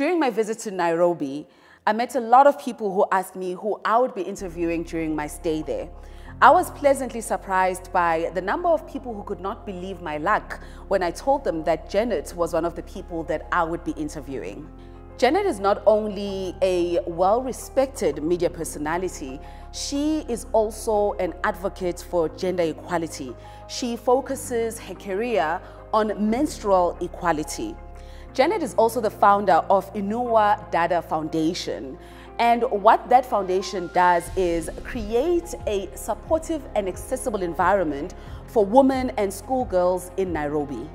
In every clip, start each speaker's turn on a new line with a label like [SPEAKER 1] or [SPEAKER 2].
[SPEAKER 1] during my visit to Nairobi, I met a lot of people who asked me who I would be interviewing during my stay there. I was pleasantly surprised by the number of people who could not believe my luck when I told them that Janet was one of the people that I would be interviewing. Janet is not only a well-respected media personality, she is also an advocate for gender equality. She focuses her career on menstrual equality. Janet is also the founder of Inua Dada Foundation. And what that foundation does is create a supportive and accessible environment for women and schoolgirls in Nairobi.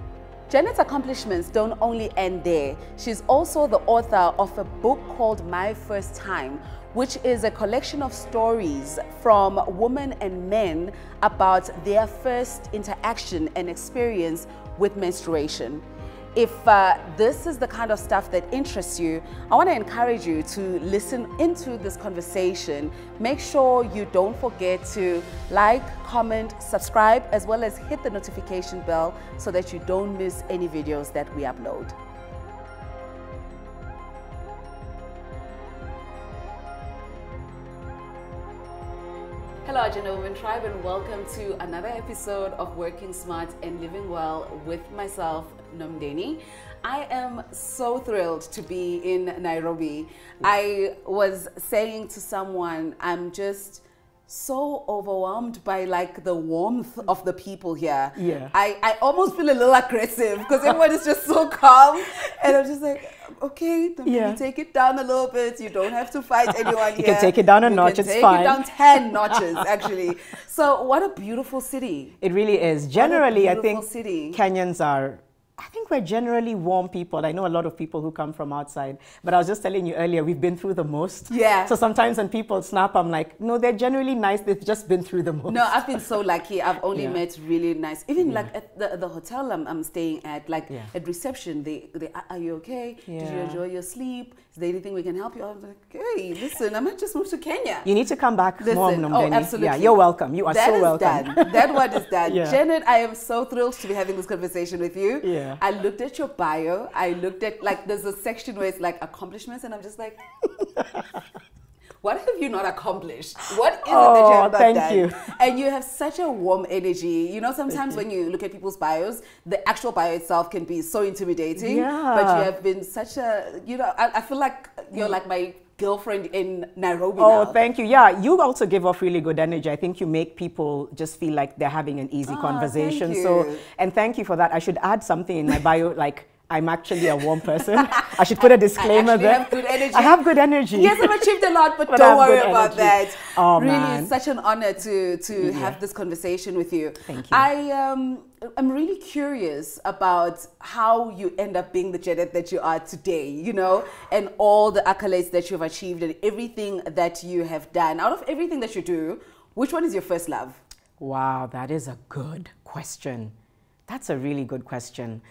[SPEAKER 1] Janet's accomplishments don't only end there. She's also the author of a book called My First Time, which is a collection of stories from women and men about their first interaction and experience with menstruation. If uh, this is the kind of stuff that interests you, I want to encourage you to listen into this conversation. Make sure you don't forget to like, comment, subscribe, as well as hit the notification bell so that you don't miss any videos that we upload. Hello, Women Tribe, and welcome to another episode of Working Smart and Living Well with myself, Nomndeni. I am so thrilled to be in Nairobi. I was saying to someone, I'm just so overwhelmed by like the warmth of the people here.
[SPEAKER 2] Yeah.
[SPEAKER 1] I, I almost feel a little aggressive because everyone is just so calm. And I'm just like, okay,
[SPEAKER 2] Yeah.
[SPEAKER 1] you take it down a little bit. You don't have to fight anyone
[SPEAKER 2] You
[SPEAKER 1] here.
[SPEAKER 2] can take it down a
[SPEAKER 1] You
[SPEAKER 2] notch, it's
[SPEAKER 1] take
[SPEAKER 2] fine.
[SPEAKER 1] Take it down 10 notches, actually. So what a beautiful city.
[SPEAKER 2] It really is. Generally, I think
[SPEAKER 1] city.
[SPEAKER 2] Kenyans are. I think we're generally warm people. I know a lot of people who come from outside, but I was just telling you earlier, we've been through the most.
[SPEAKER 1] Yeah.
[SPEAKER 2] So sometimes when people snap, I'm like, no, they're generally nice. They've just been through the most.
[SPEAKER 1] No, I've been so lucky. I've only
[SPEAKER 2] Yeah.
[SPEAKER 1] met really nice, even like at the, the hotel I'm, I'm staying at, like
[SPEAKER 2] Yeah.
[SPEAKER 1] at reception, they, they, "Are- you okay? Did you enjoy your sleep? Is there anything we can help you? I was like, hey, listen, I might just move to Kenya.
[SPEAKER 2] You need to come back
[SPEAKER 1] Listen,
[SPEAKER 2] more,
[SPEAKER 1] oh, absolutely.
[SPEAKER 2] Yeah, you're welcome. You are
[SPEAKER 1] That
[SPEAKER 2] so
[SPEAKER 1] is
[SPEAKER 2] welcome.
[SPEAKER 1] done. That one is done.
[SPEAKER 2] Yeah.
[SPEAKER 1] Janet, I am so thrilled to be having this conversation with you.
[SPEAKER 2] Yeah.
[SPEAKER 1] I looked at your bio. I looked at like there's a section where it's like accomplishments, and I'm just like, what have you not accomplished? What is it that you
[SPEAKER 2] Oh,
[SPEAKER 1] have not
[SPEAKER 2] thank
[SPEAKER 1] done?
[SPEAKER 2] you.
[SPEAKER 1] And you have such a warm energy. You know, sometimes when you look at people's bios, the actual bio itself can be so intimidating.
[SPEAKER 2] Yeah.
[SPEAKER 1] But you have been such a, you know, I, I feel like you're mm. like my girlfriend in Nairobi
[SPEAKER 2] Oh,
[SPEAKER 1] now.
[SPEAKER 2] thank you. Yeah, you also give off really good energy. I think you make people just feel like they're having an easy
[SPEAKER 1] Ah,
[SPEAKER 2] conversation. So, and thank you for that. I should add something in my bio, like I'm actually a warm person. I should put a disclaimer
[SPEAKER 1] actually
[SPEAKER 2] there.
[SPEAKER 1] have good energy.
[SPEAKER 2] I have good energy.
[SPEAKER 1] Yes, I've achieved a lot, but,
[SPEAKER 2] But
[SPEAKER 1] don't worry about that.
[SPEAKER 2] Oh,
[SPEAKER 1] really,
[SPEAKER 2] man.
[SPEAKER 1] it's such an honor to to have this conversation with you.
[SPEAKER 2] Thank you.
[SPEAKER 1] I um, I'm really curious about how you end up being the Janet that you are today. You know, and all the accolades that you've achieved and everything that you have done. Out of everything that you do, which one is your first love?
[SPEAKER 2] Wow, that is a good question. That's a really good question.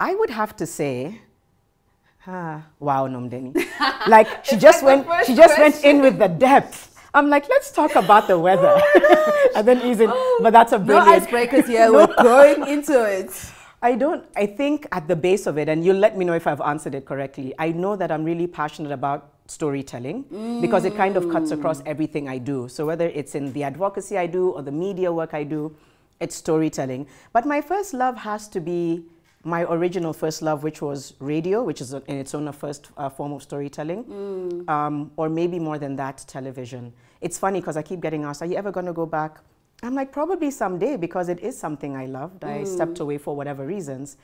[SPEAKER 2] I would have to say, ah, wow, Nomndeni. like she just went, she just went in with the depth. I'm like, let's talk about the weather, and then ease in. But that's a
[SPEAKER 1] No
[SPEAKER 2] brilliant.
[SPEAKER 1] icebreakers here. We're going into it.
[SPEAKER 2] I don't, I think at the base of it, and you'll let me know if I've answered it correctly, I know that I'm really passionate about storytelling because it kind of cuts across everything I do. So whether it's in the advocacy I do or the media work I do, it's storytelling. But my first love has to be my original first love, which was radio, which is in its own a first uh, form of storytelling, um, or maybe more than that, television. It's funny because I keep getting asked, "Are you ever going to go back?" I'm like, probably someday because it is something I loved. I stepped away for whatever reasons.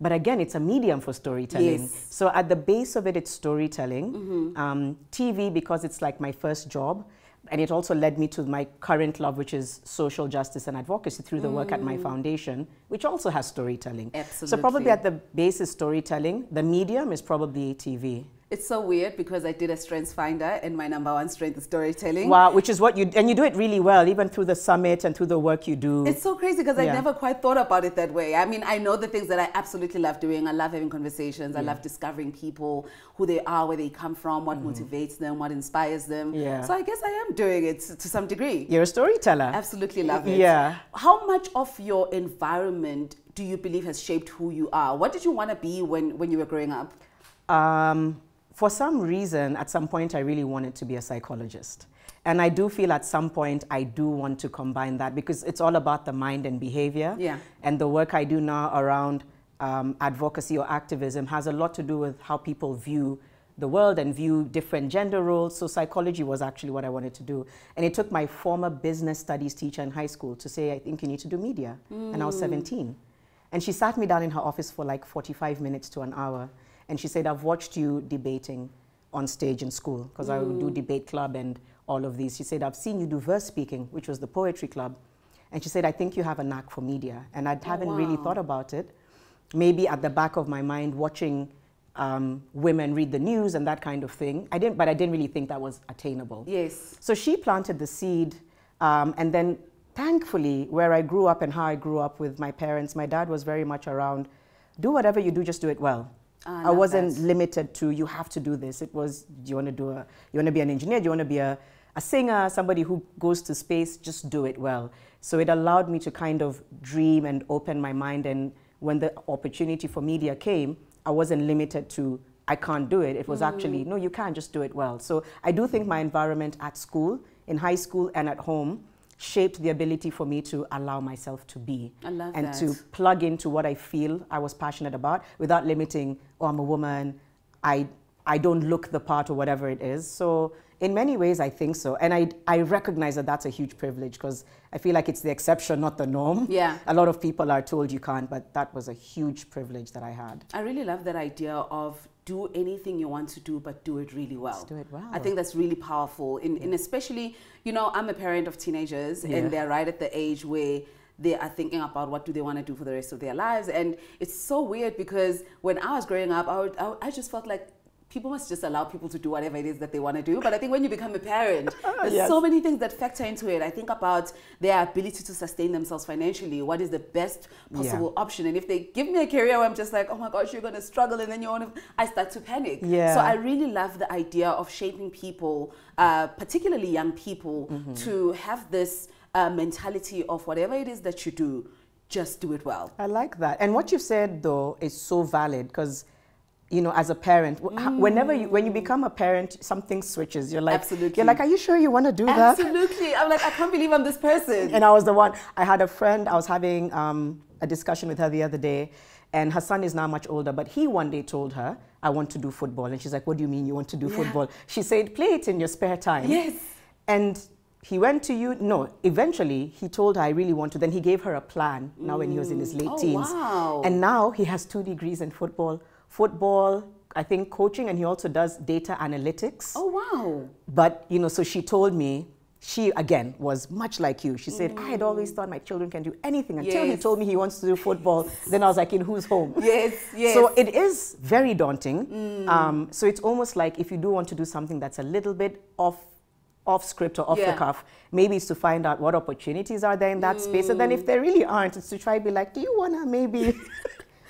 [SPEAKER 2] But again, it's a medium for storytelling.
[SPEAKER 1] Yes.
[SPEAKER 2] So at the base of it, it's storytelling. Um, TV because it's like my first job. And it also led me to my current love, which is social justice and advocacy through the work at my mm. foundation, which also has storytelling.
[SPEAKER 1] Absolutely.
[SPEAKER 2] So probably at the base is storytelling. The medium is probably TV.
[SPEAKER 1] It's so weird because I did a strengths finder and my number one strength is storytelling.
[SPEAKER 2] Wow, which is what you, and you do it really well, even through the summit and through the work you do.
[SPEAKER 1] It's so crazy because I never quite thought about it that way. I mean, I know the things that I absolutely love doing. I love having conversations. I love discovering people, who they are, where they come from, what motivates them, what inspires them.
[SPEAKER 2] Yeah.
[SPEAKER 1] So I guess I am doing it to some degree.
[SPEAKER 2] You're a storyteller.
[SPEAKER 1] Absolutely love it.
[SPEAKER 2] Yeah.
[SPEAKER 1] How much of your environment do you believe has shaped who you are? What did you want to be when, when you were growing up?
[SPEAKER 2] Um, for some reason, at some point, I really wanted to be a psychologist. And I do feel at some point I do want to combine that because it's all about the mind and behavior.
[SPEAKER 1] Yeah.
[SPEAKER 2] And the work I do now around um, advocacy or activism has a lot to do with how people view the world and view different gender roles. So psychology was actually what I wanted to do. And it took my former business studies teacher in high school to say, I think you need to do media. Mm. And I was 17. And she sat me down in her office for like 45 minutes to an hour. And she said, I've watched you debating on stage in school because mm. I would do mm. debate club and all of these. She said, I've seen you do verse speaking, which was the poetry club. And she said, I think you have a knack for media. And I oh, haven't wow. really thought about it. Maybe at the back of my mind, watching um, women read the news and that kind of thing. I didn't, but I didn't really think that was attainable.
[SPEAKER 1] Yes.
[SPEAKER 2] So she planted the seed, um, and then thankfully, where I grew up and how I grew up with my parents, my dad was very much around. Do whatever you do, just do it well. Ah, I, I wasn't limited to you have to do this. It was do you want to do a you want to be an engineer? Do you want to be a a singer, somebody who goes to space, just do it well. So it allowed me to kind of dream and open my mind. And when the opportunity for media came, I wasn't limited to I can't do it. It was mm. actually, no, you can just do it well. So I do think my environment at school, in high school and at home, shaped the ability for me to allow myself to be.
[SPEAKER 1] and
[SPEAKER 2] that. to plug into what I feel I was passionate about without limiting, oh, I'm a woman, I, I don't look the part or whatever it is. So in many ways, I think so. And I, I recognize that that's a huge privilege because I feel like it's the exception, not the norm.
[SPEAKER 1] Yeah.
[SPEAKER 2] A lot of people are told you can't, but that was a huge privilege that I had.
[SPEAKER 1] I really love that idea of do anything you want to do, but do it really well.
[SPEAKER 2] Just do it well.
[SPEAKER 1] I think that's really powerful. In, in especially, you know, I'm a parent of teenagers yeah. and they're right at the age where they are thinking about what do they want to do for the rest of their lives. And it's so weird because when I was growing up, I, would, I, I just felt like people must just allow people to do whatever it is that they want to do. But I think when you become a parent, there's yes. so many things that factor into it. I think about their ability to sustain themselves financially. What is the best possible yeah. option? And if they give me a career where I'm just like, oh my gosh, you're going to struggle, and then you want to, I start to panic.
[SPEAKER 2] Yeah.
[SPEAKER 1] So I really love the idea of shaping people, uh, particularly young people, mm-hmm. to have this uh, mentality of whatever it is that you do, just do it well.
[SPEAKER 2] I like that. And what you've said though is so valid because you know, as a parent, mm. whenever you, when you become a parent, something switches. You're like,
[SPEAKER 1] Absolutely.
[SPEAKER 2] You're like, are you sure you want to do that?
[SPEAKER 1] Absolutely. I'm like, I can't believe I'm this person.
[SPEAKER 2] And I was the one. I had a friend. I was having um, a discussion with her the other day, and her son is now much older. But he one day told her, "I want to do football," and she's like, "What do you mean you want to do yeah. football?" She said, "Play it in your spare time."
[SPEAKER 1] Yes.
[SPEAKER 2] And he went to you no eventually he told her i really want to then he gave her a plan now when he was in his late
[SPEAKER 1] oh,
[SPEAKER 2] teens
[SPEAKER 1] wow.
[SPEAKER 2] and now he has two degrees in football football, I think coaching, and he also does data analytics.
[SPEAKER 1] Oh, wow.
[SPEAKER 2] But, you know, so she told me, she again was much like you. She said, mm. I had always thought my children can do anything until yes. he told me he wants to do football. then I was like, in whose home?
[SPEAKER 1] Yes, yes.
[SPEAKER 2] So it is very daunting. Mm. Um, so it's almost like if you do want to do something that's a little bit off off script or off yeah. the cuff, maybe it's to find out what opportunities are there in that mm. space. And then if there really aren't, it's to try to be like, do you want to maybe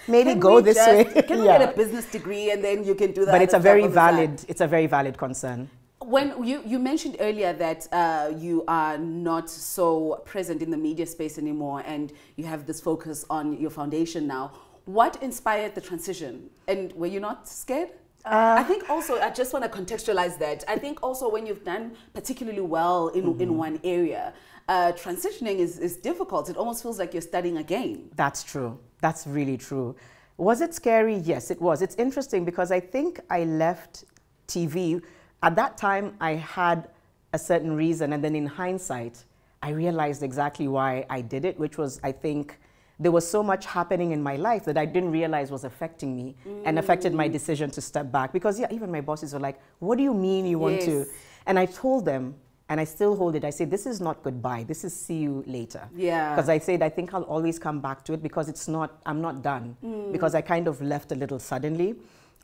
[SPEAKER 2] maybe can go this
[SPEAKER 1] just,
[SPEAKER 2] way.
[SPEAKER 1] Can yeah. get a business degree and then you can do that?
[SPEAKER 2] But it's a very valid, it's a very valid concern.
[SPEAKER 1] When you, you mentioned earlier that uh, you are not so present in the media space anymore and you have this focus on your foundation now, what inspired the transition? And were you not scared? Uh, I think also, I just want to contextualize that. I think also when you've done particularly well in, mm -hmm. in one area, uh, transitioning is, is difficult. It almost feels like you're studying again.
[SPEAKER 2] That's true. That's really true. Was it scary? Yes, it was. It's interesting because I think I left TV. At that time, I had a certain reason, and then in hindsight, I realized exactly why I did it, which was, I think, there was so much happening in my life that I didn't realize was affecting me mm. and affected my decision to step back. Because, yeah, even my bosses were like, What do you mean you want yes. to? And I told them, and I still hold it. I say, this is not goodbye. This is see you later.
[SPEAKER 1] Yeah.
[SPEAKER 2] Because I said, I think I'll always come back to it because it's not, I'm not done. Mm. Because I kind of left a little suddenly.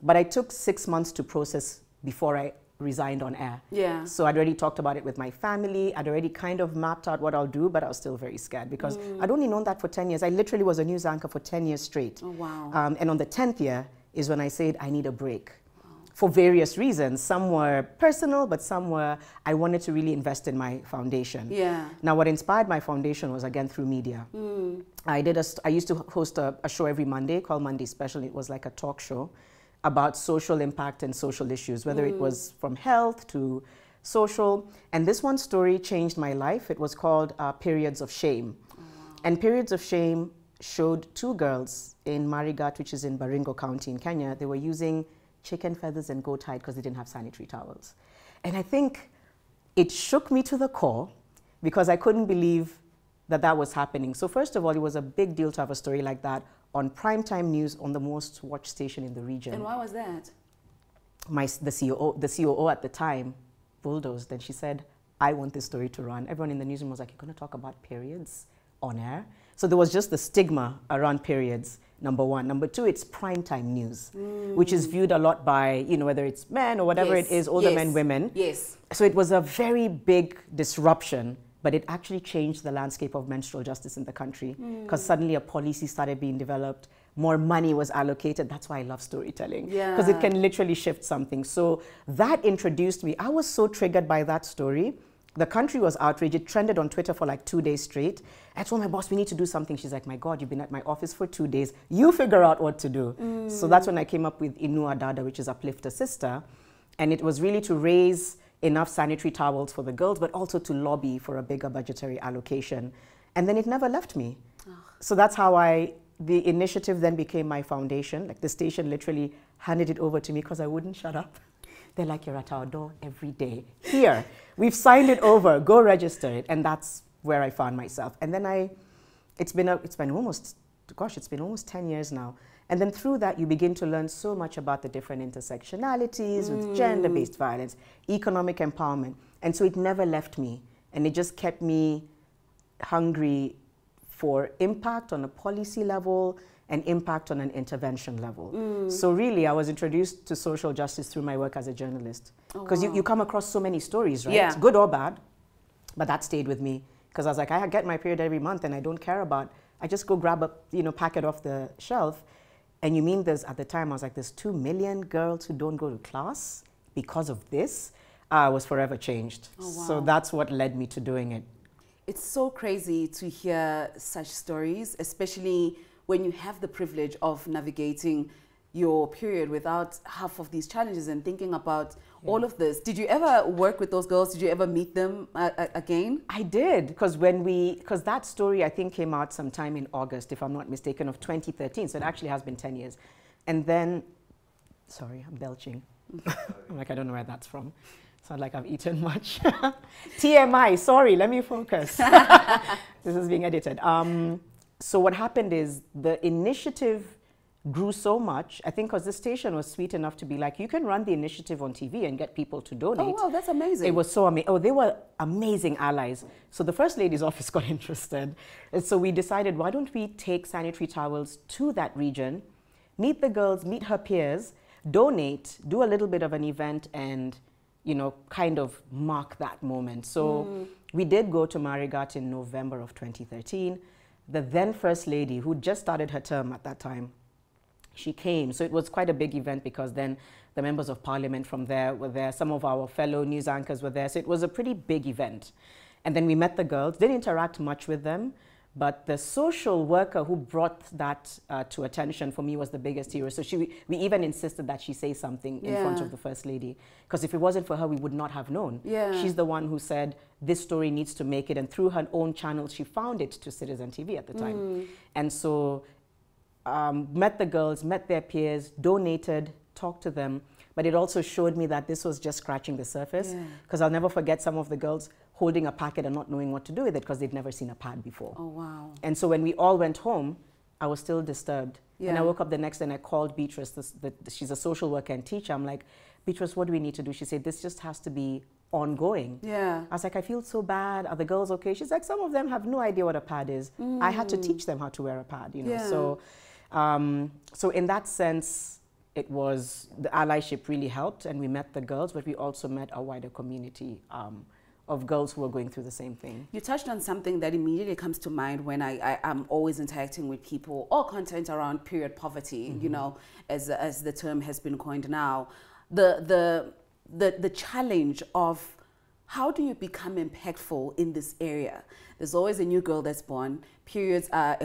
[SPEAKER 2] But I took six months to process before I resigned on air.
[SPEAKER 1] Yeah.
[SPEAKER 2] So I'd already talked about it with my family. I'd already kind of mapped out what I'll do, but I was still very scared because mm. I'd only known that for 10 years. I literally was a news anchor for 10 years straight.
[SPEAKER 1] Oh, wow.
[SPEAKER 2] Um, and on the 10th year is when I said, I need a break for various reasons. Some were personal, but some were I wanted to really invest in my foundation.
[SPEAKER 1] Yeah.
[SPEAKER 2] Now, what inspired my foundation was again through media. Mm. I did a, I used to host a, a, show every Monday called Monday Special. It was like a talk show. about social impact and social issues, whether it was from health to social. And this one story changed my life. It was called uh, Periods of Shame. And Periods of Shame showed two girls in Marigat, which is in Baringo County in Kenya. They were using chicken feathers and goat hide because they didn't have sanitary towels. And I think it shook me to the core because I couldn't believe that that was happening. So first of all, it was a big deal to have a story like that on primetime news on the most watched station in the region.
[SPEAKER 1] And why was that?
[SPEAKER 2] My, the, COO, the COO at the time bulldozed and she said, I want this story to run. Everyone in the newsroom was like, you're going to talk about periods on air? So there was just the stigma around periods, number one. Number two, it's primetime news, mm. which is viewed a lot by, you know, whether it's men or whatever yes. it is, older
[SPEAKER 1] yes.
[SPEAKER 2] men, women.
[SPEAKER 1] Yes.
[SPEAKER 2] So it was a very big disruption but it actually changed the landscape of menstrual justice in the country because mm. suddenly a policy started being developed more money was allocated that's why i love storytelling because
[SPEAKER 1] yeah.
[SPEAKER 2] it can literally shift something so that introduced me i was so triggered by that story the country was outraged it trended on twitter for like two days straight i told my boss we need to do something she's like my god you've been at my office for two days you figure out what to do mm. so that's when i came up with inua dada which is uplift a sister and it was really to raise enough sanitary towels for the girls, but also to lobby for a bigger budgetary allocation. And then it never left me. Oh. So that's how I, the initiative then became my foundation. Like the station literally handed it over to me because I wouldn't shut up. They're like, you're at our door every day. Here, we've signed it over, go register it. And that's where I found myself. And then I, it's been, a, it's been almost, gosh, it's been almost 10 years now. And then through that, you begin to learn so much about the different intersectionalities mm. with gender based violence, economic empowerment. And so it never left me. And it just kept me hungry for impact on a policy level and impact on an intervention level. Mm. So really, I was introduced to social justice through my work as a journalist. Because oh, wow. you, you come across so many stories, right?
[SPEAKER 1] Yeah.
[SPEAKER 2] Good or bad. But that stayed with me. Because I was like, I get my period every month and I don't care about, I just go grab a you know, packet off the shelf and you mean there's, at the time, I was like, there's two million girls who don't go to class because of this? I was forever changed.
[SPEAKER 1] Oh, wow.
[SPEAKER 2] So that's what led me to doing it.
[SPEAKER 1] It's so crazy to hear such stories, especially when you have the privilege of navigating your period without half of these challenges and thinking about yeah. all of this. Did you ever work with those girls? Did you ever meet them uh, uh again?
[SPEAKER 2] I did because when we because that story I think came out sometime in August, if I'm not mistaken, of 2013. So it actually has been 10 years. And then, sorry, I'm belching. I'm like I don't know where that's from. It's not like I've eaten much. TMI. Sorry, let me focus. this is being edited. Um, so what happened is the initiative grew so much. I think because the station was sweet enough to be like, you can run the initiative on TV and get people to donate.
[SPEAKER 1] Oh, wow, that's amazing.
[SPEAKER 2] It was so amazing. Oh, they were amazing allies. So the First Lady's office got interested. And so we decided, why don't we take sanitary towels to that region, meet the girls, meet her peers, donate, do a little bit of an event, and you know, kind of mark that moment. So mm. we did go to Marigat in November of 2013. The then First Lady, who just started her term at that time, she came. So it was quite a big event because then the members of parliament from there were there. Some of our fellow news anchors were there. So it was a pretty big event. And then we met the girls, didn't interact much with them. But the social worker who brought that uh, to attention for me was the biggest hero. So she, we even insisted that she say something in front of the First Lady. Because if it wasn't for her, we would not have known.
[SPEAKER 1] Yeah.
[SPEAKER 2] She's the one who said, this story needs to make it. And through her own channels, she found it to Citizen TV at the time. Mm. And so um, met the girls, met their peers, donated, talked to them. But it also showed me that this was just scratching the surface. Because yeah. I'll never forget some of the girls holding a packet and not knowing what to do with it because they'd never seen a pad before.
[SPEAKER 1] Oh, wow.
[SPEAKER 2] And so when we all went home, I was still disturbed.
[SPEAKER 1] Yeah.
[SPEAKER 2] And I woke up the next day and I called Beatrice, this, the, she's a social worker and teacher. I'm like, Beatrice, what do we need to do? She said, this just has to be ongoing.
[SPEAKER 1] Yeah.
[SPEAKER 2] I was like, I feel so bad. Are the girls okay? She's like, some of them have no idea what a pad is. Mm. I had to mm. teach them how to wear a pad, you know.
[SPEAKER 1] Yeah.
[SPEAKER 2] So um, so in that sense, it was the allyship really helped, and we met the girls, but we also met a wider community um, of girls who are going through the same thing.
[SPEAKER 1] You touched on something that immediately comes to mind when I, I am always interacting with people or content around period poverty. Mm -hmm. You know, as as the term has been coined now, the the the the challenge of how do you become impactful in this area? There's always a new girl that's born. Periods are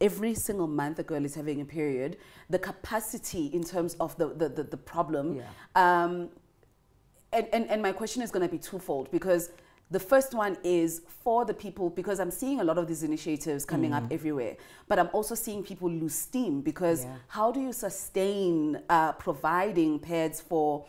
[SPEAKER 1] every single month a girl is having a period. The capacity in terms of the the, the, the problem.
[SPEAKER 2] Yeah.
[SPEAKER 1] Um, and, and, and my question is going to be twofold because the first one is for the people because I'm seeing a lot of these initiatives coming up everywhere, but I'm also seeing people lose steam because
[SPEAKER 2] Yeah.
[SPEAKER 1] how do you sustain uh, providing pads for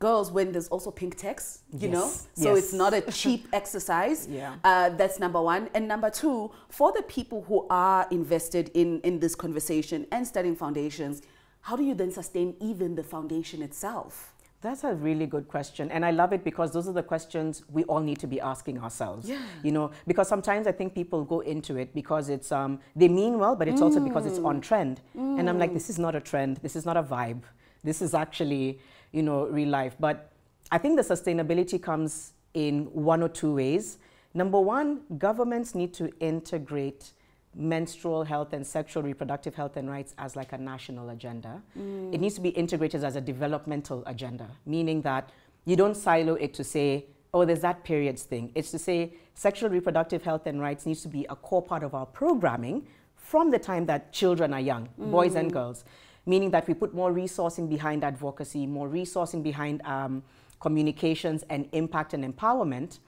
[SPEAKER 1] girls when there's also pink tax, you know?
[SPEAKER 2] Yes,
[SPEAKER 1] So it's not a cheap exercise.
[SPEAKER 2] Yeah.
[SPEAKER 1] Uh, that's number one. And number two, for the people who are invested in, in this conversation and studying foundations, how do you then sustain even the foundation itself?
[SPEAKER 2] That's a really good question. And I love it because those are the questions we all need to be asking ourselves.
[SPEAKER 1] Yeah.
[SPEAKER 2] You know, because sometimes I think people go into it because it's, um, they mean well, but it's also because it's on trend. And I'm like, this is not a trend. This is not a vibe. This is actually, you know, real life. But I think the sustainability comes in one or two ways. Number one, governments need to integrate menstrual health and sexual reproductive health and rights as like a national agenda. It needs to be integrated as a developmental agenda, meaning that you don't silo it to say, oh, there's that periods thing. It's to say sexual reproductive health and rights needs to be a core part of our programming from the time that children are young, boys and girls, meaning that we put more resourcing behind advocacy, more resourcing behind um, communications and impact and empowerment.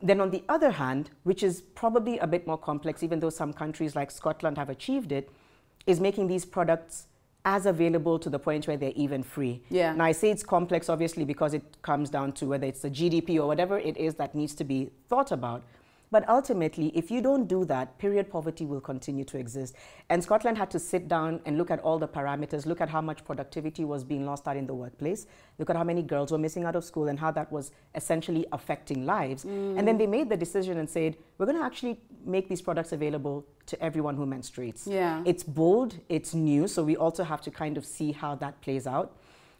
[SPEAKER 2] Then, on the other hand, which is probably a bit more complex, even though some countries like Scotland have achieved it, is making these products as available to the point where they're even free.
[SPEAKER 1] Yeah.
[SPEAKER 2] Now, I say it's complex, obviously, because it comes down to whether it's the GDP or whatever it is that needs to be thought about. But ultimately, if you don't do that, period poverty will continue to exist. And Scotland had to sit down and look at all the parameters, look at how much productivity was being lost out in the workplace, look at how many girls were missing out of school and how that was essentially affecting lives. And then mm. they made the decision and said, we're going to actually make these products available to everyone who menstruates.
[SPEAKER 1] Yeah.
[SPEAKER 2] It's bold, it's new, so we also have to kind of see how that plays out.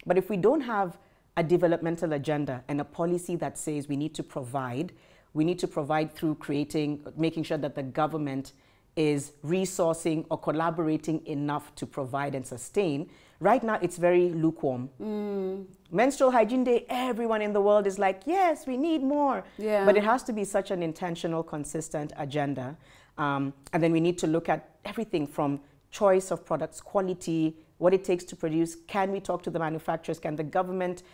[SPEAKER 2] But if we don't have a developmental agenda and a policy that says we need to provide, we need to provide through creating, making sure that the government is resourcing or collaborating enough to provide and sustain. Right now, it's very lukewarm. Menstrual Hygiene Day, everyone in the world is like, yes, we need more.
[SPEAKER 1] Yeah.
[SPEAKER 2] But it has to be such an intentional, consistent agenda. Um, and then we need to look at everything from choice of products, quality, what it takes to produce. Can we talk to the manufacturers? Can the government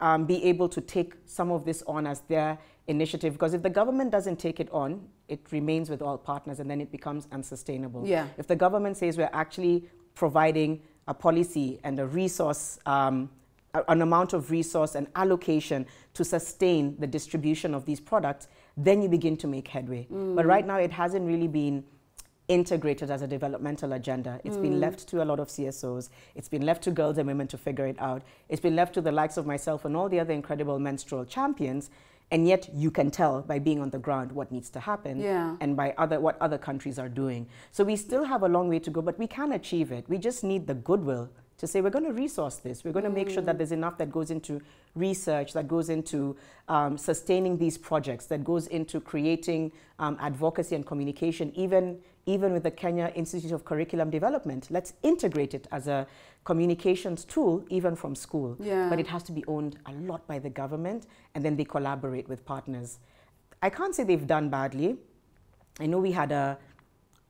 [SPEAKER 2] um, be able to take some of this on as their initiative? Because if the government doesn't take it on, it remains with all partners and then it becomes unsustainable.
[SPEAKER 1] Yeah.
[SPEAKER 2] If the government says we're actually providing a policy and a resource, um, an amount of resource and allocation to sustain the distribution of these products, then you begin to make headway. But right now, it hasn't really been integrated as a developmental agenda. It's been left to a lot of CSOs. It's been left to girls and women to figure it out. It's been left to the likes of myself and all the other incredible menstrual champions. And yet you can tell by being on the ground what needs to happen
[SPEAKER 1] Yeah.
[SPEAKER 2] and by other what other countries are doing. So we still have a long way to go, but we can achieve it. We just need the goodwill to say we're going to resource this. We're going to make sure that there's enough that goes into research, that goes into um, sustaining these projects, that goes into creating um, advocacy and communication, even even with the Kenya Institute of Curriculum Development. Let's integrate it as a communications tool, even from school.
[SPEAKER 1] Yeah.
[SPEAKER 2] But it has to be owned a lot by the government, and then they collaborate with partners. I can't say they've done badly. I know we had a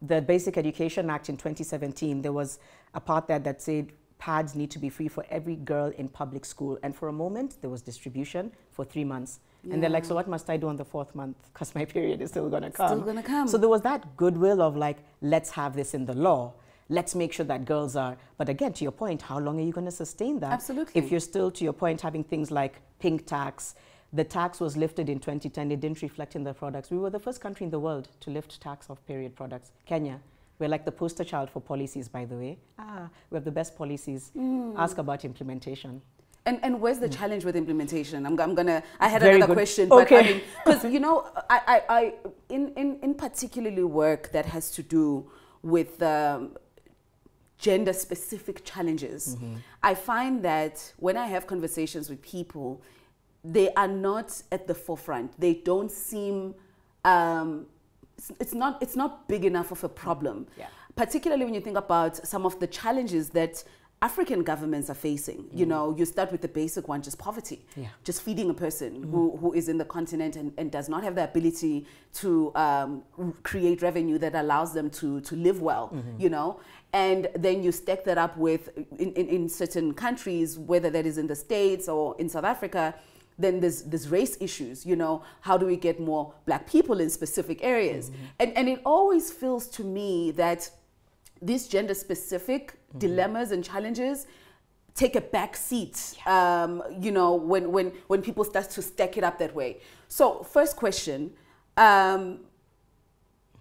[SPEAKER 2] the Basic Education Act in 2017. There was a part there that said pads need to be free for every girl in public school. And for a moment, there was distribution for three months. And they're like, so what must I do on the fourth month? Because my period is still going to come.
[SPEAKER 1] Still gonna come.
[SPEAKER 2] So there was that goodwill of like, let's have this in the law. Let's make sure that girls are. But again, to your point, how long are you going to sustain that?
[SPEAKER 1] Absolutely.
[SPEAKER 2] If you're still, to your point, having things like pink tax, the tax was lifted in 2010. It didn't reflect in the products. We were the first country in the world to lift tax off period products. Kenya. We're like the poster child for policies, by the way. Ah, we have the best policies.
[SPEAKER 1] Mm.
[SPEAKER 2] Ask about implementation.
[SPEAKER 1] And, and where's the challenge with implementation? I'm, I'm gonna. I had
[SPEAKER 2] Very
[SPEAKER 1] another
[SPEAKER 2] good.
[SPEAKER 1] question, but I mean, because you know, I, I, I in, in, in particularly work that has to do with um, gender specific challenges, I find that when I have conversations with people, they are not at the forefront. They don't seem. Um, it's, it's not. It's not big enough of a problem
[SPEAKER 2] Yeah.
[SPEAKER 1] particularly when you think about some of the challenges that African governments are facing. You mm. know, you start with the basic one, just poverty.
[SPEAKER 2] Yeah.
[SPEAKER 1] Just feeding a person mm. who, who is in the continent and, and does not have the ability to um, create revenue that allows them to, to live well, mm-hmm. you know. And then you stack that up with, in, in, in certain countries, whether that is in the States or in South Africa, then there's, there's race issues, you know, how do we get more black people in specific areas? And, and it always feels to me that these gender specific dilemmas and challenges take a back seat um, you know when, when when people start to stack it up that way. So first question um,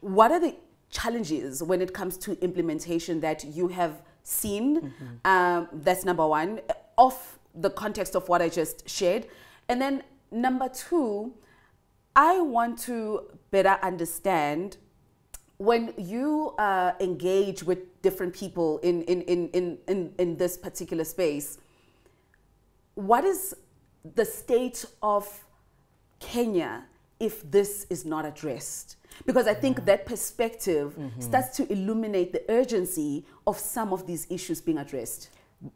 [SPEAKER 1] what are the challenges when it comes to implementation that you have seen? Um, that's number one. Off the context of what i just shared and then number two i want to better understand when you uh, engage with different people in, in, in, in, in, in this particular space, what is the state of Kenya if this is not addressed? Because I think that perspective starts to illuminate the urgency of some of these issues being addressed.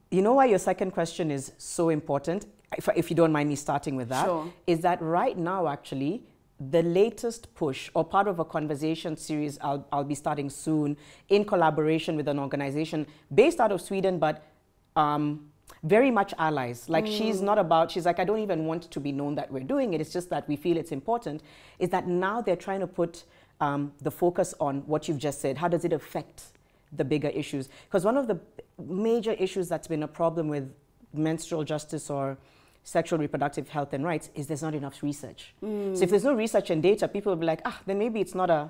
[SPEAKER 2] You know why your second question is so important? If, if you don't mind me starting with that, is
[SPEAKER 1] Sure.
[SPEAKER 2] that right now, actually, the latest push or part of a conversation series I'll, I'll be starting soon in collaboration with an organization based out of Sweden, but um, very much allies. Like she's not about, she's like, I don't even want to be known that we're doing it. It's just that we feel it's important. Is that now they're trying to put um, the focus on what you've just said. How does it affect the bigger issues? Because one of the major issues that's been a problem with menstrual justice or sexual reproductive health and rights is there's not enough research. So if there's no research and data, people will be like, ah, then maybe it's not a,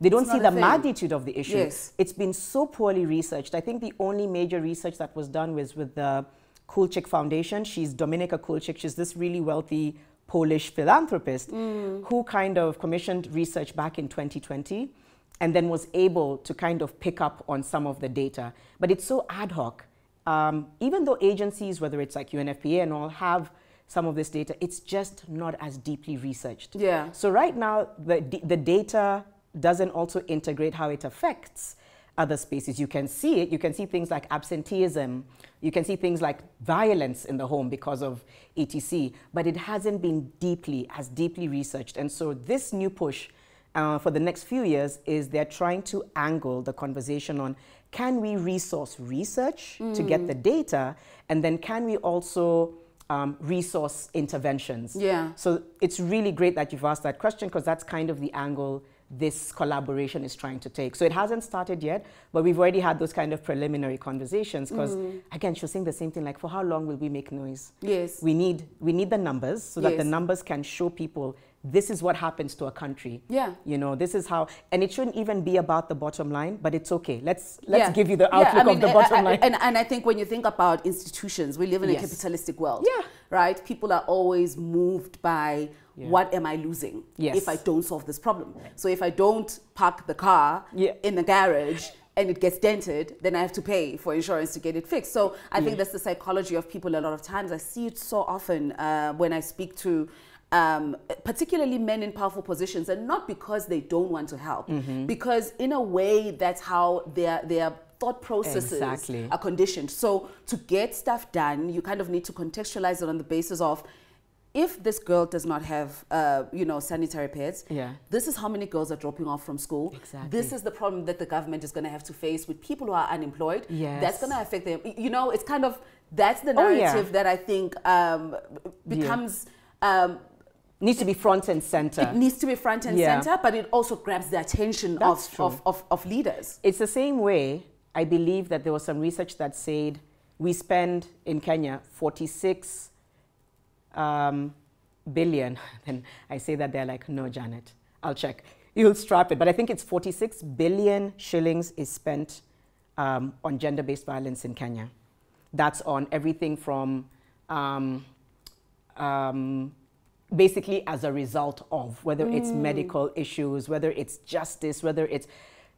[SPEAKER 2] they don't
[SPEAKER 1] It's
[SPEAKER 2] see the
[SPEAKER 1] thing.
[SPEAKER 2] magnitude of the issue.
[SPEAKER 1] Yes.
[SPEAKER 2] It's been so poorly researched. I think the only major research that was done was with the Kulczyk Foundation. She's Dominika Kulczyk. She's this really wealthy Polish philanthropist who kind of commissioned research back in 2020 and then was able to kind of pick up on some of the data. But it's so ad hoc. Um, even though agencies, whether it's like UNFPA and all, have some of this data, it's just not as deeply researched.
[SPEAKER 1] Yeah.
[SPEAKER 2] So right now, the, the data doesn't also integrate how it affects other spaces. You can see it. You can see things like absenteeism. You can see things like violence in the home because of ETC, but it hasn't been deeply, as deeply researched. And so this new push uh, for the next few years is they're trying to angle the conversation on can we resource research to get the data, and then can we also um, resource interventions?
[SPEAKER 1] Yeah.
[SPEAKER 2] So it's really great that you've asked that question because that's kind of the angle this collaboration is trying to take. So it hasn't started yet, but we've already had those kind of preliminary conversations because again, she was saying the same thing like for how long will we make noise?
[SPEAKER 1] Yes.
[SPEAKER 2] We need we need the numbers so that the numbers can show people this is what happens to a country.
[SPEAKER 1] Yeah.
[SPEAKER 2] You know, this is how and it shouldn't even be about the bottom line, but it's okay. Let's let's
[SPEAKER 1] Yeah.
[SPEAKER 2] give you the
[SPEAKER 1] Yeah,
[SPEAKER 2] outlook
[SPEAKER 1] I mean,
[SPEAKER 2] of the bottom
[SPEAKER 1] I-
[SPEAKER 2] line.
[SPEAKER 1] And, and I think when you think about institutions, we live in a
[SPEAKER 2] Yes.
[SPEAKER 1] capitalistic world.
[SPEAKER 2] Yeah.
[SPEAKER 1] Right? People are always moved by
[SPEAKER 2] Yeah.
[SPEAKER 1] what am I losing
[SPEAKER 2] Yes.
[SPEAKER 1] if I don't solve this problem. So if I don't park the car
[SPEAKER 2] Yeah.
[SPEAKER 1] in the garage and it gets dented, then I have to pay for insurance to get it fixed. So I think that's the psychology of people a lot of times. I see it so often uh, when I speak to um, particularly men in powerful positions, and not because they don't want to help,
[SPEAKER 2] Mm-hmm.
[SPEAKER 1] because in a way that's how their their thought processes
[SPEAKER 2] Exactly.
[SPEAKER 1] are conditioned. So to get stuff done, you kind of need to contextualize it on the basis of if this girl does not have, uh, you know, sanitary pads,
[SPEAKER 2] Yeah.
[SPEAKER 1] this is how many girls are dropping off from school.
[SPEAKER 2] Exactly.
[SPEAKER 1] This is the problem that the government is going to have to face with people who are unemployed.
[SPEAKER 2] Yes.
[SPEAKER 1] That's going to affect them. You know, it's kind of that's the
[SPEAKER 2] Oh, yeah.
[SPEAKER 1] narrative that I think um, becomes. Um,
[SPEAKER 2] Needs to be front and center.
[SPEAKER 1] it needs to be front and
[SPEAKER 2] Yeah.
[SPEAKER 1] center, but it also grabs the attention of, of, of, of leaders.
[SPEAKER 2] It's the same way, I believe that there was some research that said we spend in Kenya 46 um, billion. Then I say that they're like, no, Janet, I'll check. You'll strap it. But I think it's 46 billion shillings is spent um, on gender based violence in Kenya. That's on everything from um, um, basically as a result of whether it's medical issues, whether it's justice, whether it's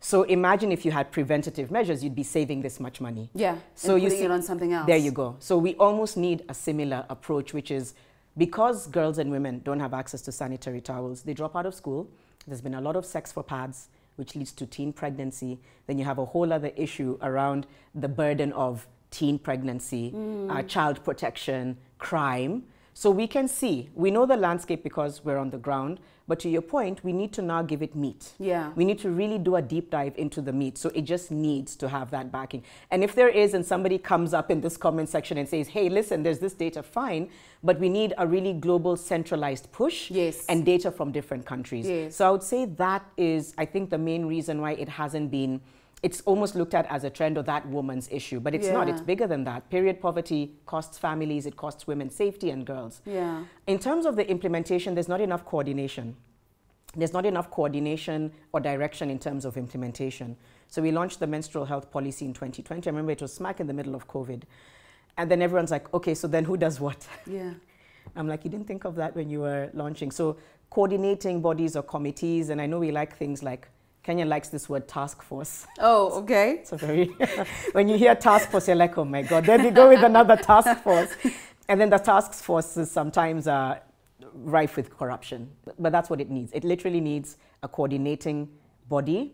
[SPEAKER 2] so imagine if you had preventative measures, you'd be saving this much money.
[SPEAKER 1] Yeah.
[SPEAKER 2] So you see,
[SPEAKER 1] it on something else.
[SPEAKER 2] There you go. So we almost need a similar approach, which is because girls and women don't have access to sanitary towels, they drop out of school. There's been a lot of sex for pads, which leads to teen pregnancy. Then you have a whole other issue around the burden of teen pregnancy, uh, child protection, crime. So we can see, we know the landscape because we're on the ground, but to your point, we need to now give it meat.
[SPEAKER 1] Yeah.
[SPEAKER 2] We need to really do a deep dive into the meat. So it just needs to have that backing. And if there is, and somebody comes up in this comment section and says, hey, listen, there's this data, fine, but we need a really global centralized push
[SPEAKER 1] Yes.
[SPEAKER 2] and data from different countries.
[SPEAKER 1] Yes.
[SPEAKER 2] So I would say that is, I think, the main reason why it hasn't been. It's almost looked at as a trend or that woman's issue, but it's not. It's bigger than that. Period poverty costs families, it costs women safety and girls.
[SPEAKER 1] Yeah.
[SPEAKER 2] In terms of the implementation, there's not enough coordination. There's not enough coordination or direction in terms of implementation. So we launched the menstrual health policy in 2020. I remember it was smack in the middle of COVID. And then everyone's like, okay, so then who does what?
[SPEAKER 1] Yeah.
[SPEAKER 2] I'm like, you didn't think of that when you were launching. So coordinating bodies or committees, and I know we like things like Kenya likes this word task force.
[SPEAKER 1] Oh, okay.
[SPEAKER 2] It's a very when you hear task force, you're like, oh my god, there we go with another task force. And then the task forces sometimes are rife with corruption. But that's what it needs. It literally needs a coordinating body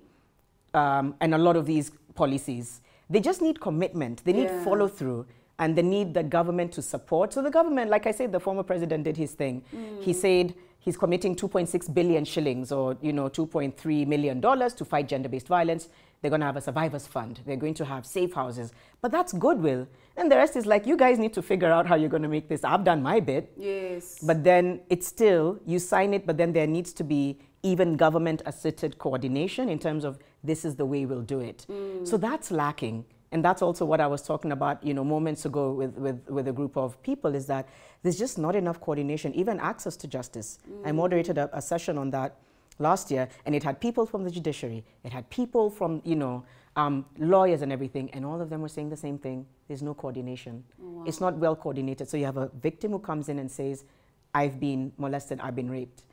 [SPEAKER 2] um, and a lot of these policies. They just need commitment. They need
[SPEAKER 1] Yeah.
[SPEAKER 2] follow through. And they need the government to support. So the government, like I said, the former president did his thing. He said he's committing 2.6 billion shillings or you know 2.3 million dollars to fight gender-based violence. They're going to have a survivors fund. They're going to have safe houses. But that's goodwill. And the rest is like you guys need to figure out how you're going to make this. I've done my bit.
[SPEAKER 1] Yes.
[SPEAKER 2] But then it's still, you sign it, but then there needs to be even government assisted coordination in terms of this is the way we'll do it. Mm. So that's lacking. And that's also what I was talking about, you know, moments ago with, with, with a group of people is that there's just not enough coordination, even access to justice. I moderated a, a session on that last year, and it had people from the judiciary, it had people from, you know, um, lawyers and everything, and all of them were saying the same thing. There's no coordination. It's not well coordinated. So you have a victim who comes in and says, I've been molested, I've been raped.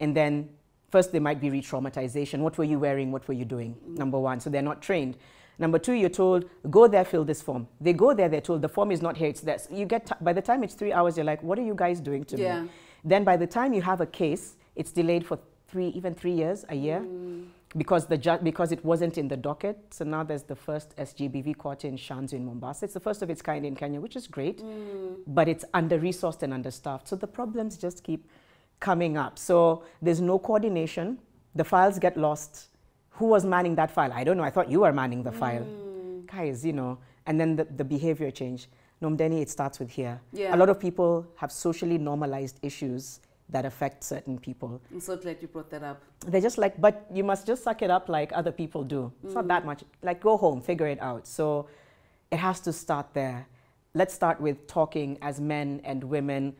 [SPEAKER 2] And then first there might be re-traumatization. What were you wearing? What were you doing? Number one. So they're not trained. Number two, you're told, go there, fill this form. They go there, they're told, the form is not here, it's there. So you get, t- by the time it's three hours, you're like, what are you guys doing to
[SPEAKER 1] Yeah.
[SPEAKER 2] me? Then by the time you have a case, it's delayed for three, even three years, a year, mm. because, the ju- because it wasn't in the docket. So now there's the first SGBV court in Shanzu in Mombasa. It's the first of its kind in Kenya, which is great, mm. but it's under-resourced and understaffed. So the problems just keep coming up. So there's no coordination. The files get lost. Who was manning that file? I don't know. I thought you were manning the file. Mm. Guys, you know, and then the, the behavior change. Nomndeni, it starts with here.
[SPEAKER 1] Yeah.
[SPEAKER 2] A lot of people have socially normalized issues that affect certain people.
[SPEAKER 1] I'm so glad you brought that up.
[SPEAKER 2] They're just like, but you must just suck it up like other people do. It's not that mm. much. Like, go home, figure it out. So it has to start there. Let's start with talking as men and women.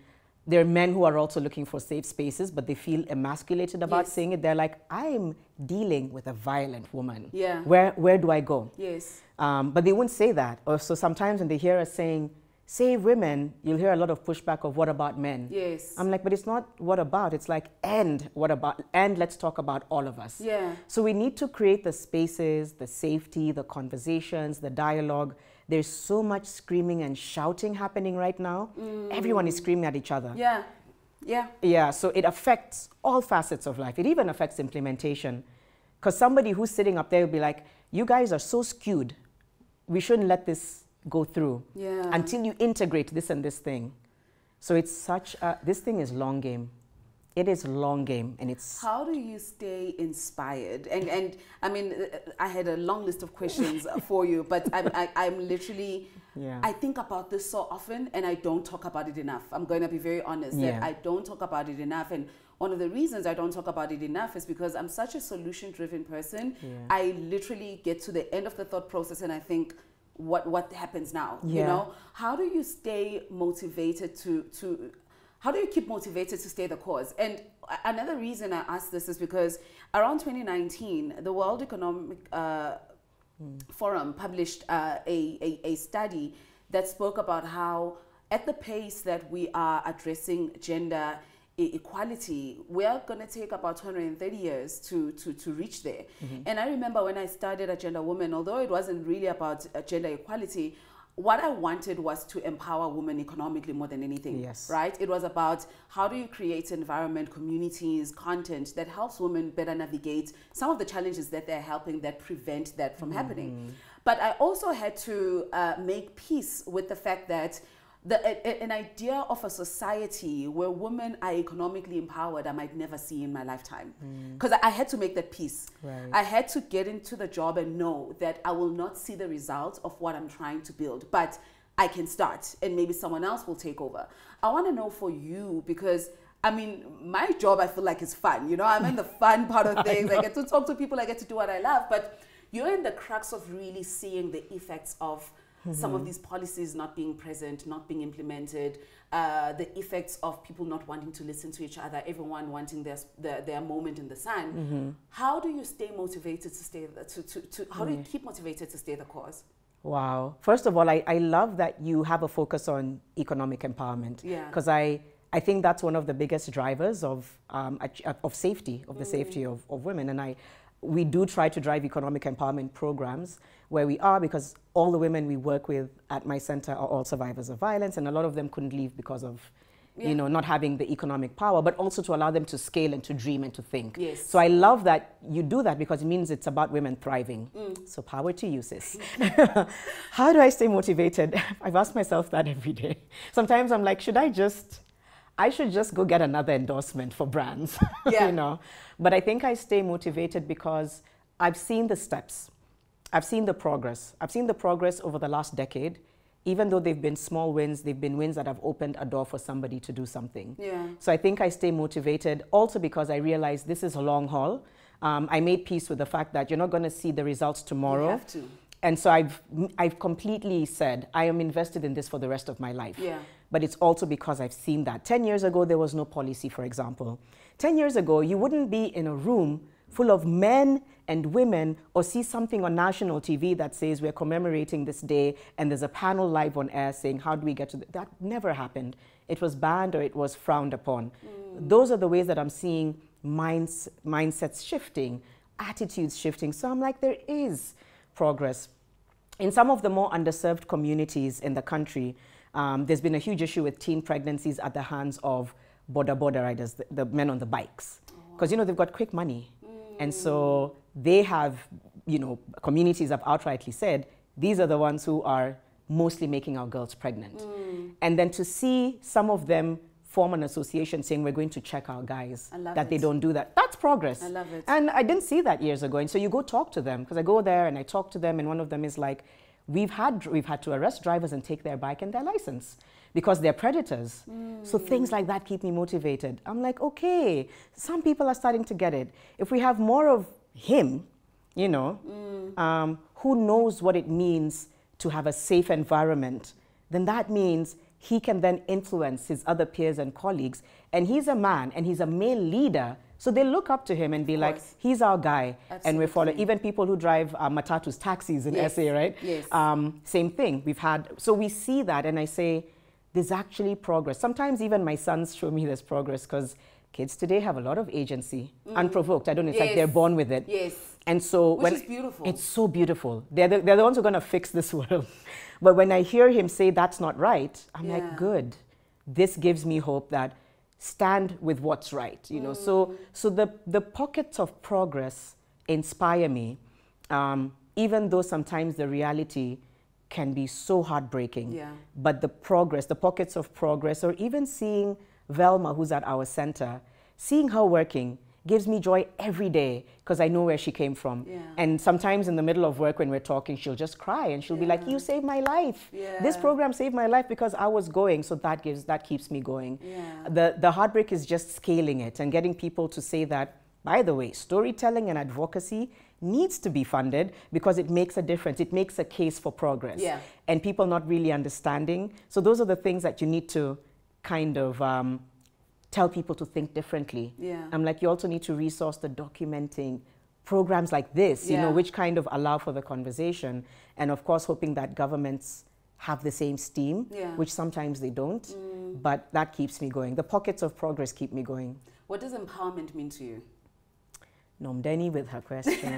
[SPEAKER 2] There are men who are also looking for safe spaces, but they feel emasculated about
[SPEAKER 1] Yes.
[SPEAKER 2] saying it. They're like, I'm dealing with a violent woman.
[SPEAKER 1] Yeah.
[SPEAKER 2] Where, where do I go?
[SPEAKER 1] Yes.
[SPEAKER 2] Um, but they won't say that. Or so sometimes when they hear us saying, save women, you'll hear a lot of pushback of what about men?
[SPEAKER 1] Yes.
[SPEAKER 2] I'm like, but it's not what about. It's like, and what about, and let's talk about all of us.
[SPEAKER 1] Yeah.
[SPEAKER 2] So we need to create the spaces, the safety, the conversations, the dialogue. There's so much screaming and shouting happening right now. Mm. Everyone is screaming at each other.
[SPEAKER 1] Yeah. Yeah.
[SPEAKER 2] Yeah, so it affects all facets of life. It even affects implementation. Because somebody who's sitting up there will be like, you guys are so skewed. We shouldn't let this go through
[SPEAKER 1] Yeah.
[SPEAKER 2] until you integrate this and this thing. So it's such a, this thing is long game. It is a long game and it's,
[SPEAKER 1] How do you stay inspired? And and I mean, I had a long list of questions for you, but I'm I, I'm literally.
[SPEAKER 2] Yeah.
[SPEAKER 1] I think about this so often, and I don't talk about it enough. I'm going to be very honest
[SPEAKER 2] Yeah.
[SPEAKER 1] that I don't talk about it enough, and one of the reasons I don't talk about it enough is because I'm such a solution-driven person.
[SPEAKER 2] Yeah.
[SPEAKER 1] I literally get to the end of the thought process, and I think, what what happens now? You know, how do you stay motivated to to how do you keep motivated to stay the cause and another reason i ask this is because around 2019 the world economic uh, forum published uh, a, a, a study that spoke about how at the pace that we are addressing gender equality we are going to take about 230 years to, to, to reach there. And i remember when i started agenda woman although it wasn't really about uh, gender equality what I wanted was to empower women economically more than anything.
[SPEAKER 2] Yes.
[SPEAKER 1] Right? It was about how do you create environment, communities, content that helps women better navigate some of the challenges that they're helping that prevent that from happening. But I also had to uh, make peace with the fact that the, a, an idea of a society where women are economically empowered I might never see in my lifetime. Hmm. Because I, I had to make that peace.
[SPEAKER 2] Right.
[SPEAKER 1] I had to get into the job and know that I will not see the results of what I'm trying to build, but I can start and maybe someone else will take over. I want to know for you because I mean, my job I feel like is fun. You know, I'm in the fun part of things. I, get to talk to people, I get to do what I love, but you're in the crux of really seeing the effects of some of these policies not being present, not being implemented, uh, the effects of people not wanting to listen to each other, everyone wanting their, their, their moment in the sun. How do you stay motivated to stay, to, to, to how do you keep motivated to stay the cause?
[SPEAKER 2] Wow. First of all, I, I love that you have a focus on economic empowerment.
[SPEAKER 1] Yeah.
[SPEAKER 2] Because I, I think that's one of the biggest drivers of, um, of safety, of the safety of, of women. And I, we do try to drive economic empowerment programs where we are because all the women we work with at my center are all survivors of violence and a lot of them couldn't leave because of
[SPEAKER 1] Yeah.
[SPEAKER 2] you know not having the economic power but also to allow them to scale and to dream and to think.
[SPEAKER 1] Yes.
[SPEAKER 2] so i love that you do that because it means it's about women thriving. Mm. So power to you sis. How do i stay motivated? I've asked myself that every day. Sometimes i'm like should i just i should just go get another endorsement for brands
[SPEAKER 1] Yeah.
[SPEAKER 2] you know but i think i stay motivated because i've seen the steps i've seen the progress i've seen the progress over the last decade even though they've been small wins they've been wins that have opened a door for somebody to do something
[SPEAKER 1] Yeah.
[SPEAKER 2] so I think I stay motivated also because I realize this is a long haul. Um, I made peace with the fact that you're not going to see the results tomorrow.
[SPEAKER 1] You have to.
[SPEAKER 2] And so I've, I've completely said I am invested in this for the rest of my life.
[SPEAKER 1] Yeah.
[SPEAKER 2] But it's also because I've seen that. 10 years ago, there was no policy, for example. 10 years ago, you wouldn't be in a room full of men and women or see something on national TV that says we're commemorating this day and there's a panel live on air saying, How do we get to th-? that? Never happened. It was banned or it was frowned upon. Mm. Those are the ways that I'm seeing minds, mindsets shifting, attitudes shifting. So I'm like, there is progress in some of the more underserved communities in the country, um, there's been a huge issue with teen pregnancies at the hands of boda boda riders, the, the men on the bikes, because you know they've got quick money, and so they have, you know, communities have outrightly said these are the ones who are mostly making our girls pregnant, and then to see some of them form an association saying we're going to check our guys that they don't do that. That's progress.
[SPEAKER 1] I love it.
[SPEAKER 2] And I didn't see that years ago. And so you go talk to them because I go there and I talk to them, and one of them is like, "We've had we've had to arrest drivers and take their bike and their license because they're predators." So things like that keep me motivated. I'm like, okay, some people are starting to get it. If we have more of him, you know, um, who knows what it means to have a safe environment, then that means he can then influence his other peers and colleagues. And he's a man and he's a male leader. So they look up to him and be like, he's our guy. And we follow.
[SPEAKER 1] Absolutely.
[SPEAKER 2] Even people who drive uh, matatus, taxis in
[SPEAKER 1] Yes.
[SPEAKER 2] SA, right?
[SPEAKER 1] Yes.
[SPEAKER 2] Um, same thing. We've had, so we see that and I say, there's actually progress. Sometimes even my sons show me there's progress because kids today have a lot of agency, unprovoked. I don't know, it's like they're born with it.
[SPEAKER 1] Yes.
[SPEAKER 2] And so
[SPEAKER 1] Which
[SPEAKER 2] when
[SPEAKER 1] is beautiful.
[SPEAKER 2] It's so beautiful. They're the, they're the ones who are going to fix this world. but when I hear him say that's not right, I'm
[SPEAKER 1] Yeah.
[SPEAKER 2] like, good. This gives me hope that stand with what's right. You know,
[SPEAKER 1] Mm.
[SPEAKER 2] so so the the pockets of progress inspire me, um, even though sometimes the reality can be so heartbreaking.
[SPEAKER 1] Yeah.
[SPEAKER 2] But the progress, the pockets of progress, or even seeing Velma, who's at our center, seeing her working gives me joy every day because I know where she came from.
[SPEAKER 1] Yeah.
[SPEAKER 2] And sometimes in the middle of work when we're talking, she'll just cry and she'll be like, "You saved my life. This program saved my life because I was going." So that gives that keeps me going.
[SPEAKER 1] Yeah.
[SPEAKER 2] The the heartbreak is just scaling it and getting people to say that. By the way, storytelling and advocacy needs to be funded because it makes a difference. It makes a case for progress.
[SPEAKER 1] Yeah.
[SPEAKER 2] And people not really understanding. So those are the things that you need to kind of um, tell people to think differently.
[SPEAKER 1] Yeah.
[SPEAKER 2] I'm like, you also need to resource the documenting programs like this, you know, which kind of allow for the conversation. And of course, hoping that governments have the same steam,
[SPEAKER 1] Yeah.
[SPEAKER 2] which sometimes they don't. Mm. But that keeps me going. The pockets of progress keep me going.
[SPEAKER 1] What does empowerment mean to you?
[SPEAKER 2] Nomndeni with her questions.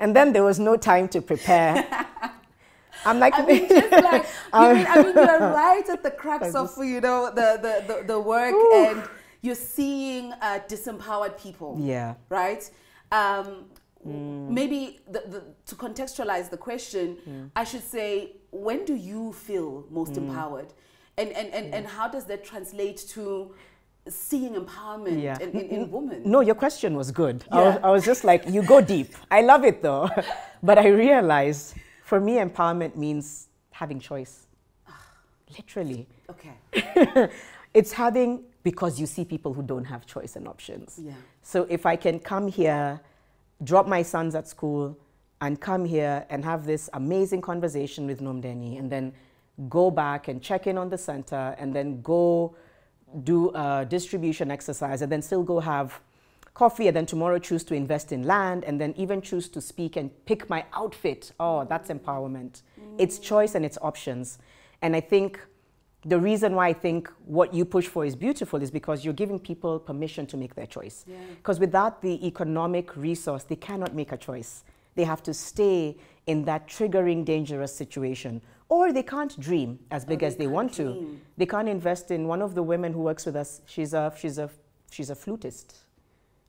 [SPEAKER 2] and then there was no time to prepare. I'm like,
[SPEAKER 1] I mean, just like you mean, I mean, you're right at the crux of you know the the the, the work, and you're seeing uh, disempowered people.
[SPEAKER 2] yeah.
[SPEAKER 1] Right. Um, mm. maybe the, the, to contextualize the question, mm. I should say, when do you feel most mm. empowered? And, and, and, and how does that translate to seeing empowerment yeah. in, in, in, women?
[SPEAKER 2] No, your question was good. Yeah. I, was, I was just like, you go deep. I love it though. but I realized for me, empowerment means having choice. Literally.
[SPEAKER 1] Okay.
[SPEAKER 2] it's having, because you see people who don't have choice and options.
[SPEAKER 1] Yeah.
[SPEAKER 2] So if I can come here, drop my sons at school, and come here and have this amazing conversation with Nomndeni, and then go back and check in on the center, and then go do a distribution exercise, and then still go have coffee, and then tomorrow choose to invest in land, and then even choose to speak and pick my outfit. Oh, that's empowerment. Mm. It's choice and it's options. And I think the reason why I think what you push for is beautiful is because you're giving people permission to make their choice. Because yeah. without the economic resource, they cannot make a choice. They have to stay in that triggering, dangerous situation. Or they can't dream as big as they, they want dream. to. They can't invest in one of the women who works with us. She's a, she's a, she's a flutist.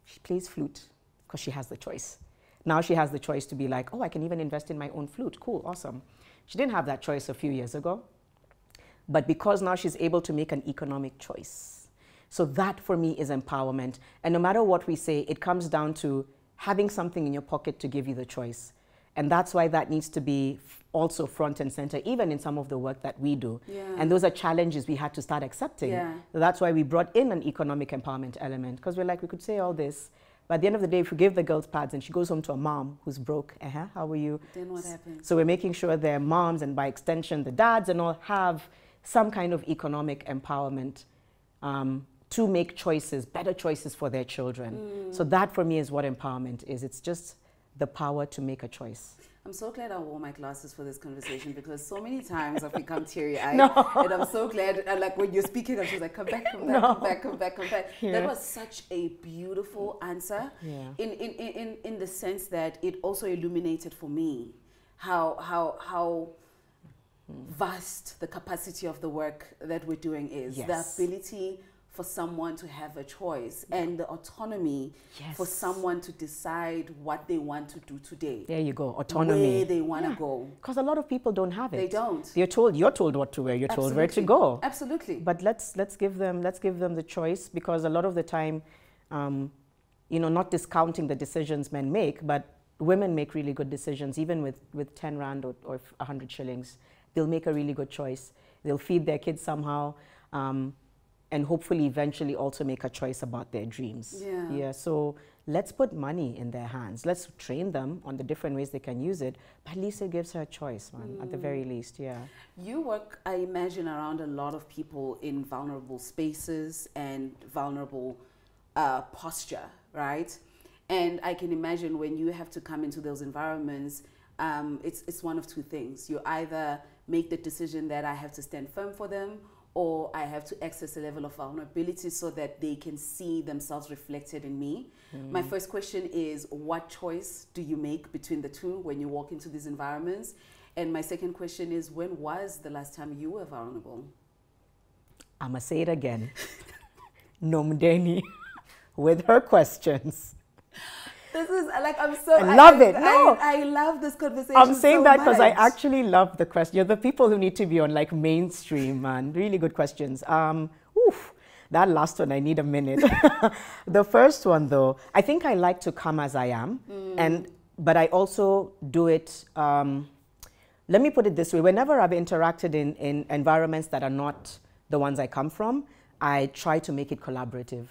[SPEAKER 2] She plays flute because she has the choice. Now she has the choice to be like, oh, I can even invest in my own flute. Cool, awesome. She didn't have that choice a few years ago. But because now she's able to make an economic choice. So that for me is empowerment. And no matter what we say, it comes down to having something in your pocket to give you the choice. And that's why that needs to be also front and center, even in some of the work that we do.
[SPEAKER 1] Yeah.
[SPEAKER 2] And those are challenges we had to start accepting.
[SPEAKER 1] Yeah.
[SPEAKER 2] So that's why we brought in an economic empowerment element, because we're like, we could say all this, but at the end of the day, if we give the girls pads and she goes home to a mom who's broke, uh-huh, how are you?
[SPEAKER 1] Then what happens?
[SPEAKER 2] So we're making sure their moms and by extension the dads and all have some kind of economic empowerment um, to make choices, better choices for their children. Mm. So that for me is what empowerment is. It's just the power to make a choice.
[SPEAKER 1] I'm so glad I wore my glasses for this conversation because so many times I've become teary eyed.
[SPEAKER 2] No.
[SPEAKER 1] And I'm so glad, and like when you're speaking, I'm just like, come back, come back, no. come back, come back, come back. Yeah. That was such a beautiful answer
[SPEAKER 2] yeah.
[SPEAKER 1] in, in, in, in the sense that it also illuminated for me how, how, how hmm. vast the capacity of the work that we're doing is.
[SPEAKER 2] Yes.
[SPEAKER 1] The ability for someone to have a choice and the autonomy
[SPEAKER 2] yes.
[SPEAKER 1] for someone to decide what they want to do today.
[SPEAKER 2] There you go, autonomy.
[SPEAKER 1] Where they want to yeah. go.
[SPEAKER 2] Because a lot of people don't have it.
[SPEAKER 1] They don't.
[SPEAKER 2] You're told you're told what to wear. You're Absolutely. told where to go.
[SPEAKER 1] Absolutely.
[SPEAKER 2] But let's let's give them let's give them the choice because a lot of the time, um, you know, not discounting the decisions men make, but women make really good decisions even with with ten rand or, or hundred shillings they'll make a really good choice. They'll feed their kids somehow. Um, and hopefully eventually also make a choice about their dreams.
[SPEAKER 1] Yeah.
[SPEAKER 2] Yeah. So let's put money in their hands. Let's train them on the different ways they can use it. But at least it gives her a choice, man. Mm. At the very mm. least, yeah.
[SPEAKER 1] You work, I imagine, around a lot of people in vulnerable spaces and vulnerable uh, posture, right? And I can imagine when you have to come into those environments, um, it's it's one of two things. You either make the decision that I have to stand firm for them or I have to access a level of vulnerability so that they can see themselves reflected in me. Mm. My first question is what choice do you make between the two when you walk into these environments? And my second question is when was the last time you were vulnerable?
[SPEAKER 2] I'm going to say it again. Nomndeni with her questions.
[SPEAKER 1] This is like I'm so.
[SPEAKER 2] I love I, it.
[SPEAKER 1] No, I, I, love this conversation.
[SPEAKER 2] I'm saying
[SPEAKER 1] so
[SPEAKER 2] that because I actually love the question. You're the people who need to be on like mainstream, man. Really good questions. Um, oof, that last one I need a minute. the first one though, I think I like to come as I am, mm. and but I also do it. Um, let me put it this way: whenever I've interacted in in environments that are not the ones I come from, I try to make it collaborative.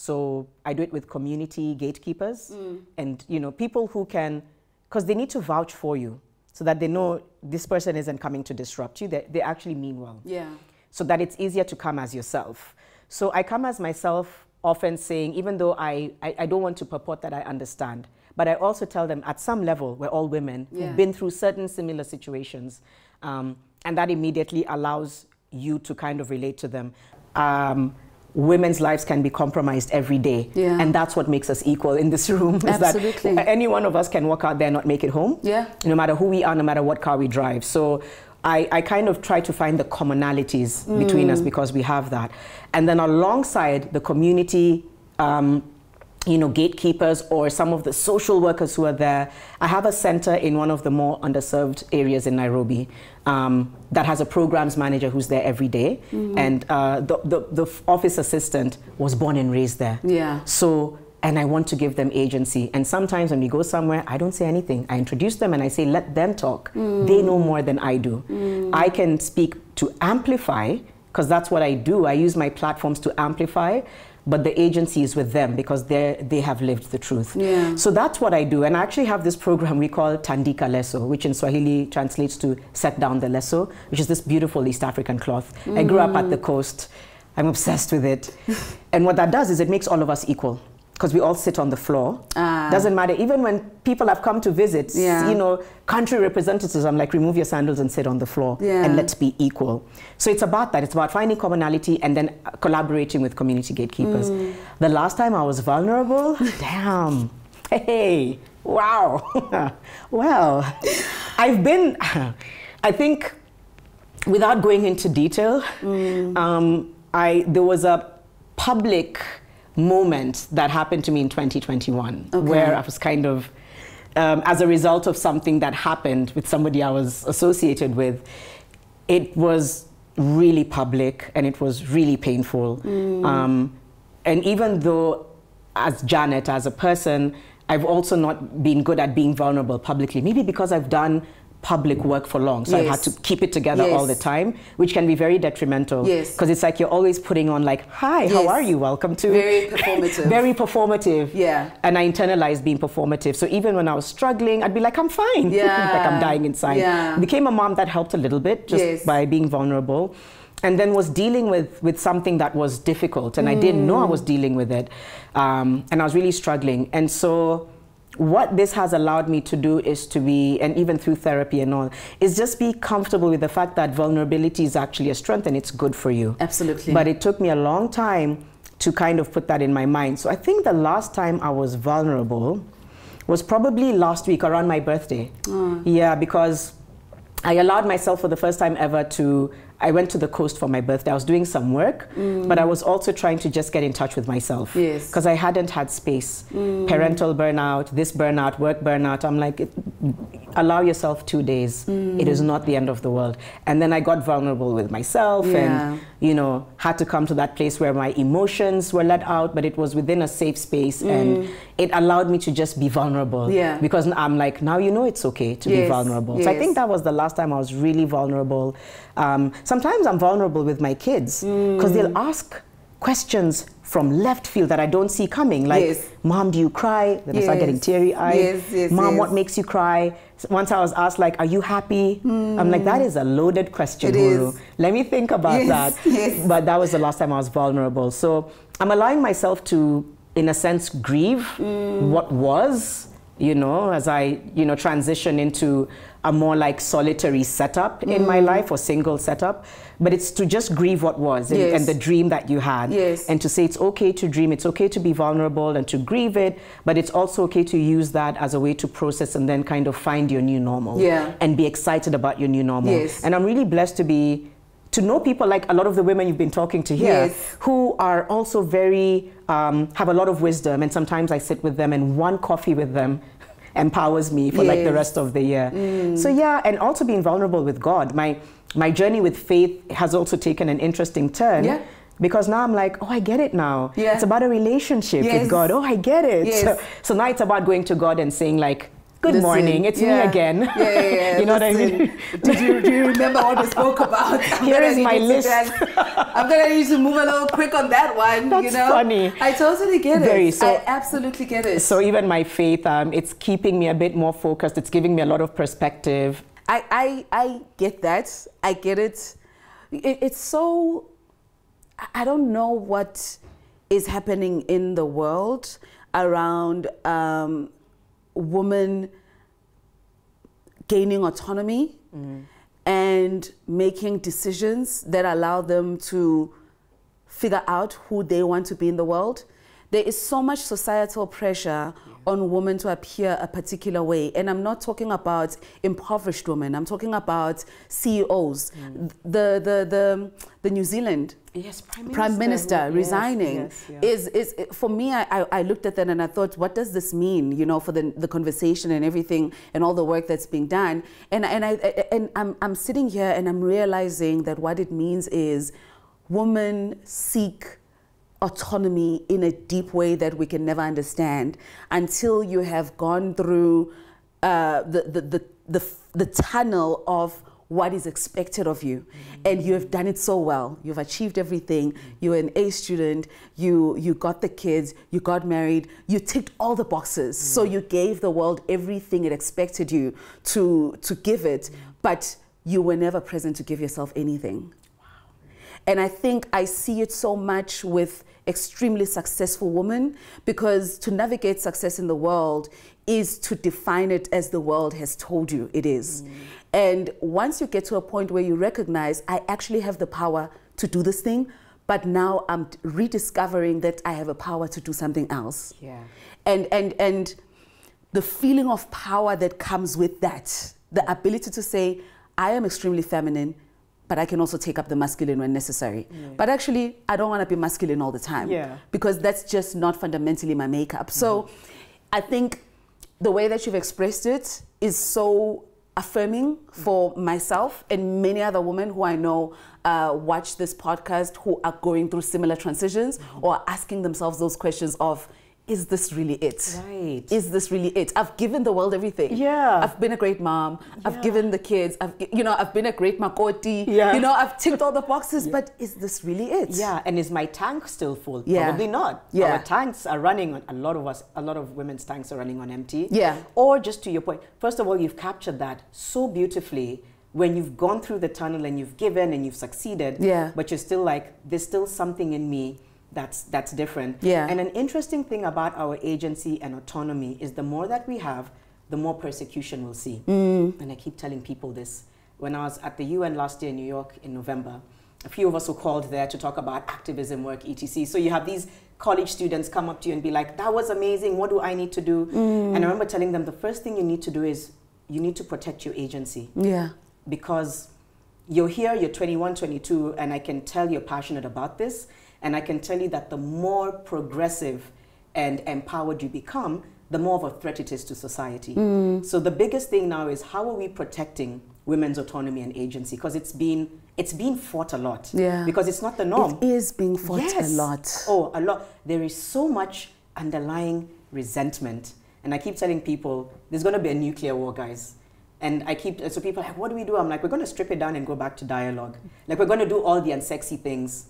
[SPEAKER 2] So I do it with community gatekeepers mm. and you know people who can, because they need to vouch for you so that they know this person isn't coming to disrupt you. They, they actually mean well.
[SPEAKER 1] Yeah.
[SPEAKER 2] So that it's easier to come as yourself. So I come as myself, often saying, even though I, I, I don't want to purport that I understand, but I also tell them at some level we're all women yeah. who've been through certain similar situations, um, and that immediately allows you to kind of relate to them. Um, women's lives can be compromised every day.
[SPEAKER 1] Yeah.
[SPEAKER 2] And that's what makes us equal in this room. Is
[SPEAKER 1] Absolutely.
[SPEAKER 2] That any one of us can walk out there and not make it home.
[SPEAKER 1] Yeah.
[SPEAKER 2] No matter who we are, no matter what car we drive. So I, I kind of try to find the commonalities mm. between us because we have that. And then alongside the community um, you know, gatekeepers or some of the social workers who are there. I have a center in one of the more underserved areas in Nairobi um, that has a programs manager who's there every day.
[SPEAKER 1] Mm-hmm.
[SPEAKER 2] and uh, the, the, the office assistant was born and raised there.
[SPEAKER 1] Yeah.
[SPEAKER 2] So, and I want to give them agency. And sometimes when we go somewhere, I don't say anything. I introduce them and I say, let them talk. They know more than I do. I can speak to amplify, because that's what I do. I use my platforms to amplify, but the agency is with them because they they have lived the truth.
[SPEAKER 1] Yeah.
[SPEAKER 2] So that's what I do. And I actually have this program we call Tandika Leso, which in Swahili translates to set down the leso, which is this beautiful East African cloth. I grew up at the mm. coast. I'm obsessed with it. and what that does is it makes all of us equal because we all sit on the floor.
[SPEAKER 1] Ah.
[SPEAKER 2] Doesn't matter. Even when people have come to visit,
[SPEAKER 1] Yeah.
[SPEAKER 2] you know, country representatives, I'm like, remove your sandals and sit on the floor
[SPEAKER 1] Yeah.
[SPEAKER 2] and let's be equal. So it's about that. It's about finding commonality and then uh, collaborating with community gatekeepers.
[SPEAKER 1] Mm.
[SPEAKER 2] The last time I was vulnerable, damn. Hey, wow. well, I've been, I think, without going into detail,
[SPEAKER 1] Mm.
[SPEAKER 2] um, I, there was a public moment that happened to me in 2021
[SPEAKER 1] Okay.
[SPEAKER 2] where I was kind of, um, as a result of something that happened with somebody I was associated with, it was really public and it was really painful. Um, and even though, as Janet, as a person, I've also not been good at being vulnerable publicly, maybe because I've done public work for long, so I've had to keep it together all the time, which can be very detrimental.
[SPEAKER 1] Yes.
[SPEAKER 2] Because it's like you're always putting on like, hi, how are you? Welcome to
[SPEAKER 1] Very performative.
[SPEAKER 2] very performative.
[SPEAKER 1] Yeah.
[SPEAKER 2] And I internalized being performative. So even when I was struggling, I'd be like, I'm fine.
[SPEAKER 1] Yeah.
[SPEAKER 2] like I'm dying inside.
[SPEAKER 1] Yeah.
[SPEAKER 2] Became a mom that helped a little bit just
[SPEAKER 1] Yes.
[SPEAKER 2] by being vulnerable. And then was dealing with, with something that was difficult. And I didn't know I was dealing with it. Um, and I was really struggling. And so what this has allowed me to do is to be, and even through therapy and all, is just be comfortable with the fact that vulnerability is actually a strength and it's good for you.
[SPEAKER 1] Absolutely.
[SPEAKER 2] But it took me a long time to kind of put that in my mind. So I think the last time I was vulnerable was probably last week around my birthday. Ah. Yeah, because I allowed myself for the first time ever to. I went to the coast for my birthday. I was doing some work, mm. but I was also trying to just get in touch with myself.
[SPEAKER 1] Yes.
[SPEAKER 2] Because I hadn't had space. Mm. Parental burnout, this burnout, work burnout. I'm like, it, allow yourself two days. It is mm. not the end of the world. And then I got vulnerable with myself
[SPEAKER 1] Yeah.
[SPEAKER 2] and, you know, had to come to that place where my emotions were let out, but it was within a safe space and it allowed me to just be vulnerable.
[SPEAKER 1] Yeah.
[SPEAKER 2] Because I'm like, now you know it's okay to be
[SPEAKER 1] Yes,
[SPEAKER 2] vulnerable. So I think that was the last time I was really vulnerable. Um, sometimes I'm vulnerable with my kids because they'll ask questions from left field that I don't see coming. Like,
[SPEAKER 1] Yes.
[SPEAKER 2] Mom, do you cry? Then I start getting teary eyed.
[SPEAKER 1] Yes, yes,
[SPEAKER 2] Mom,
[SPEAKER 1] yes.
[SPEAKER 2] what makes you cry? Once I was asked, like, are you happy? I'm like, that is a loaded question,
[SPEAKER 1] It
[SPEAKER 2] Huru.
[SPEAKER 1] is.
[SPEAKER 2] Let me think about
[SPEAKER 1] Yes,
[SPEAKER 2] that.
[SPEAKER 1] yes.
[SPEAKER 2] But that was the last time I was vulnerable. So I'm allowing myself to, in a sense, grieve
[SPEAKER 1] Mm.
[SPEAKER 2] what was, you know, as I, you know, transition into a more like solitary setup in
[SPEAKER 1] Mm.
[SPEAKER 2] my life or single setup. But it's to just grieve what was and,
[SPEAKER 1] Yes.
[SPEAKER 2] and the dream that you had.
[SPEAKER 1] Yes.
[SPEAKER 2] And to say it's okay to dream, it's okay to be vulnerable and to grieve it, but it's also okay to use that as a way to process and then kind of find your new normal.
[SPEAKER 1] Yeah.
[SPEAKER 2] And be excited about your new normal.
[SPEAKER 1] Yes.
[SPEAKER 2] And I'm really blessed to be to know people like a lot of the women you've been talking to here
[SPEAKER 1] Yes.
[SPEAKER 2] who are also very um, have a lot of wisdom and sometimes i sit with them and one coffee with them empowers me for like the rest of the year mm. so yeah and also being vulnerable with god my my journey with faith has also taken an interesting turn
[SPEAKER 1] Yeah.
[SPEAKER 2] because now I'm like, oh, I get it now.
[SPEAKER 1] Yeah.
[SPEAKER 2] It's about a relationship
[SPEAKER 1] Yes.
[SPEAKER 2] with God. Oh, I get it.
[SPEAKER 1] Yes.
[SPEAKER 2] So, so now it's about going to God and saying, like, good
[SPEAKER 1] Listen,
[SPEAKER 2] morning, it's me again.
[SPEAKER 1] Yeah, yeah, yeah.
[SPEAKER 2] you know what I mean?
[SPEAKER 1] Did you, do you remember what we spoke about? I'm
[SPEAKER 2] Here is my list.
[SPEAKER 1] I'm gonna need to move a little quick on that one. you
[SPEAKER 2] That's
[SPEAKER 1] know,
[SPEAKER 2] funny.
[SPEAKER 1] I totally get
[SPEAKER 2] Very,
[SPEAKER 1] it.
[SPEAKER 2] so-
[SPEAKER 1] I absolutely get it.
[SPEAKER 2] So even my faith, um, it's keeping me a bit more focused. It's giving me a lot of perspective.
[SPEAKER 1] I, I, I get that. I get it. it. It's so, I- I don't know what is happening in the world around um, women gaining autonomy mm-hmm. and making decisions that allow them to figure out who they want to be in the world. There is so much societal pressure on women to appear a particular way. And I'm not talking about impoverished women. I'm talking about CEOs. Mm. The, the, the, the New Zealand
[SPEAKER 2] yes, Prime Minister,
[SPEAKER 1] Prime Minister resigning yes, yes, yeah. is, is, for me, I, I looked at that and I thought, what does this mean, you know, for the, the conversation and everything and all the work that's being done. And, and, I, and I'm, I'm sitting here and I'm realizing that what it means is women seek autonomy in a deep way that we can never understand until you have gone through uh, the, the, the, the, the tunnel of what is expected of you. Mm-hmm. and you have done it so well. You've achieved everything. You're an a student. You you got the kids. You got married. You ticked all the boxes. Mm-hmm. so you gave the world everything it expected you to to give it but you were never present to give yourself anything. Wow. and i think i see it so much with extremely successful woman because to navigate success in the world is to define it as the world has told you it is. Mm. And once you get to a point where you recognize, I actually have the power to do this thing, but now I'm rediscovering that I have a power to do something else.
[SPEAKER 2] Yeah.
[SPEAKER 1] And, and, and the feeling of power that comes with that, the ability to say, I am extremely feminine, but I can also take up the masculine when necessary. Yeah. But actually, I don't want to be masculine all the time
[SPEAKER 2] yeah.
[SPEAKER 1] because that's just not fundamentally my makeup. Mm -hmm. So mm-hmm. I think the way that you've expressed it is so affirming for myself and many other women who I know uh, watch this podcast who are going through similar transitions mm -hmm. or asking themselves those questions of is this really it?
[SPEAKER 2] Right.
[SPEAKER 1] Is this really it? I've given the world everything.
[SPEAKER 2] Yeah.
[SPEAKER 1] I've been a great mom. Yeah. I've given the kids. I've, you know, I've been a great makoti.
[SPEAKER 2] Yeah.
[SPEAKER 1] You know, I've ticked all the boxes, yeah. but is this really it?
[SPEAKER 2] Yeah. And is my tank still full?
[SPEAKER 1] Yeah.
[SPEAKER 2] Probably not.
[SPEAKER 1] Yeah.
[SPEAKER 2] Our tanks are running on, a lot of us, a lot of women's tanks are running on empty.
[SPEAKER 1] Yeah.
[SPEAKER 2] Or just to your point, first of all, you've captured that so beautifully when you've gone through the tunnel and you've given and you've succeeded.
[SPEAKER 1] Yeah.
[SPEAKER 2] But you're still like, there's still something in me that's that's different.
[SPEAKER 1] Yeah.
[SPEAKER 2] And an interesting thing about our agency and autonomy is the more that we have, the more persecution we'll see.
[SPEAKER 1] Mm.
[SPEAKER 2] And I keep telling people this. When I was at the UN last year in New York in November, a few of us were called there to talk about activism work, etc. So you have these college students come up to you and be like, that was amazing, what do I need to do?
[SPEAKER 1] Mm.
[SPEAKER 2] And I remember telling them the first thing you need to do is you need to protect your agency.
[SPEAKER 1] Yeah.
[SPEAKER 2] Because you're here, you're 21, 22, and I can tell you're passionate about this. And I can tell you that the more progressive and empowered you become, the more of a threat it is to society.
[SPEAKER 1] Mm.
[SPEAKER 2] So the biggest thing now is how are we protecting women's autonomy and agency? Because it's been it's been fought a lot.
[SPEAKER 1] Yeah.
[SPEAKER 2] Because it's not the norm.
[SPEAKER 1] It is being fought
[SPEAKER 2] yes.
[SPEAKER 1] a lot.
[SPEAKER 2] Oh, a lot. There is so much underlying resentment. And I keep telling people there's going to be a nuclear war, guys. And I keep, so people are like, what do we do? I'm like, we're going to strip it down and go back to dialogue. Like, we're going to do all the unsexy things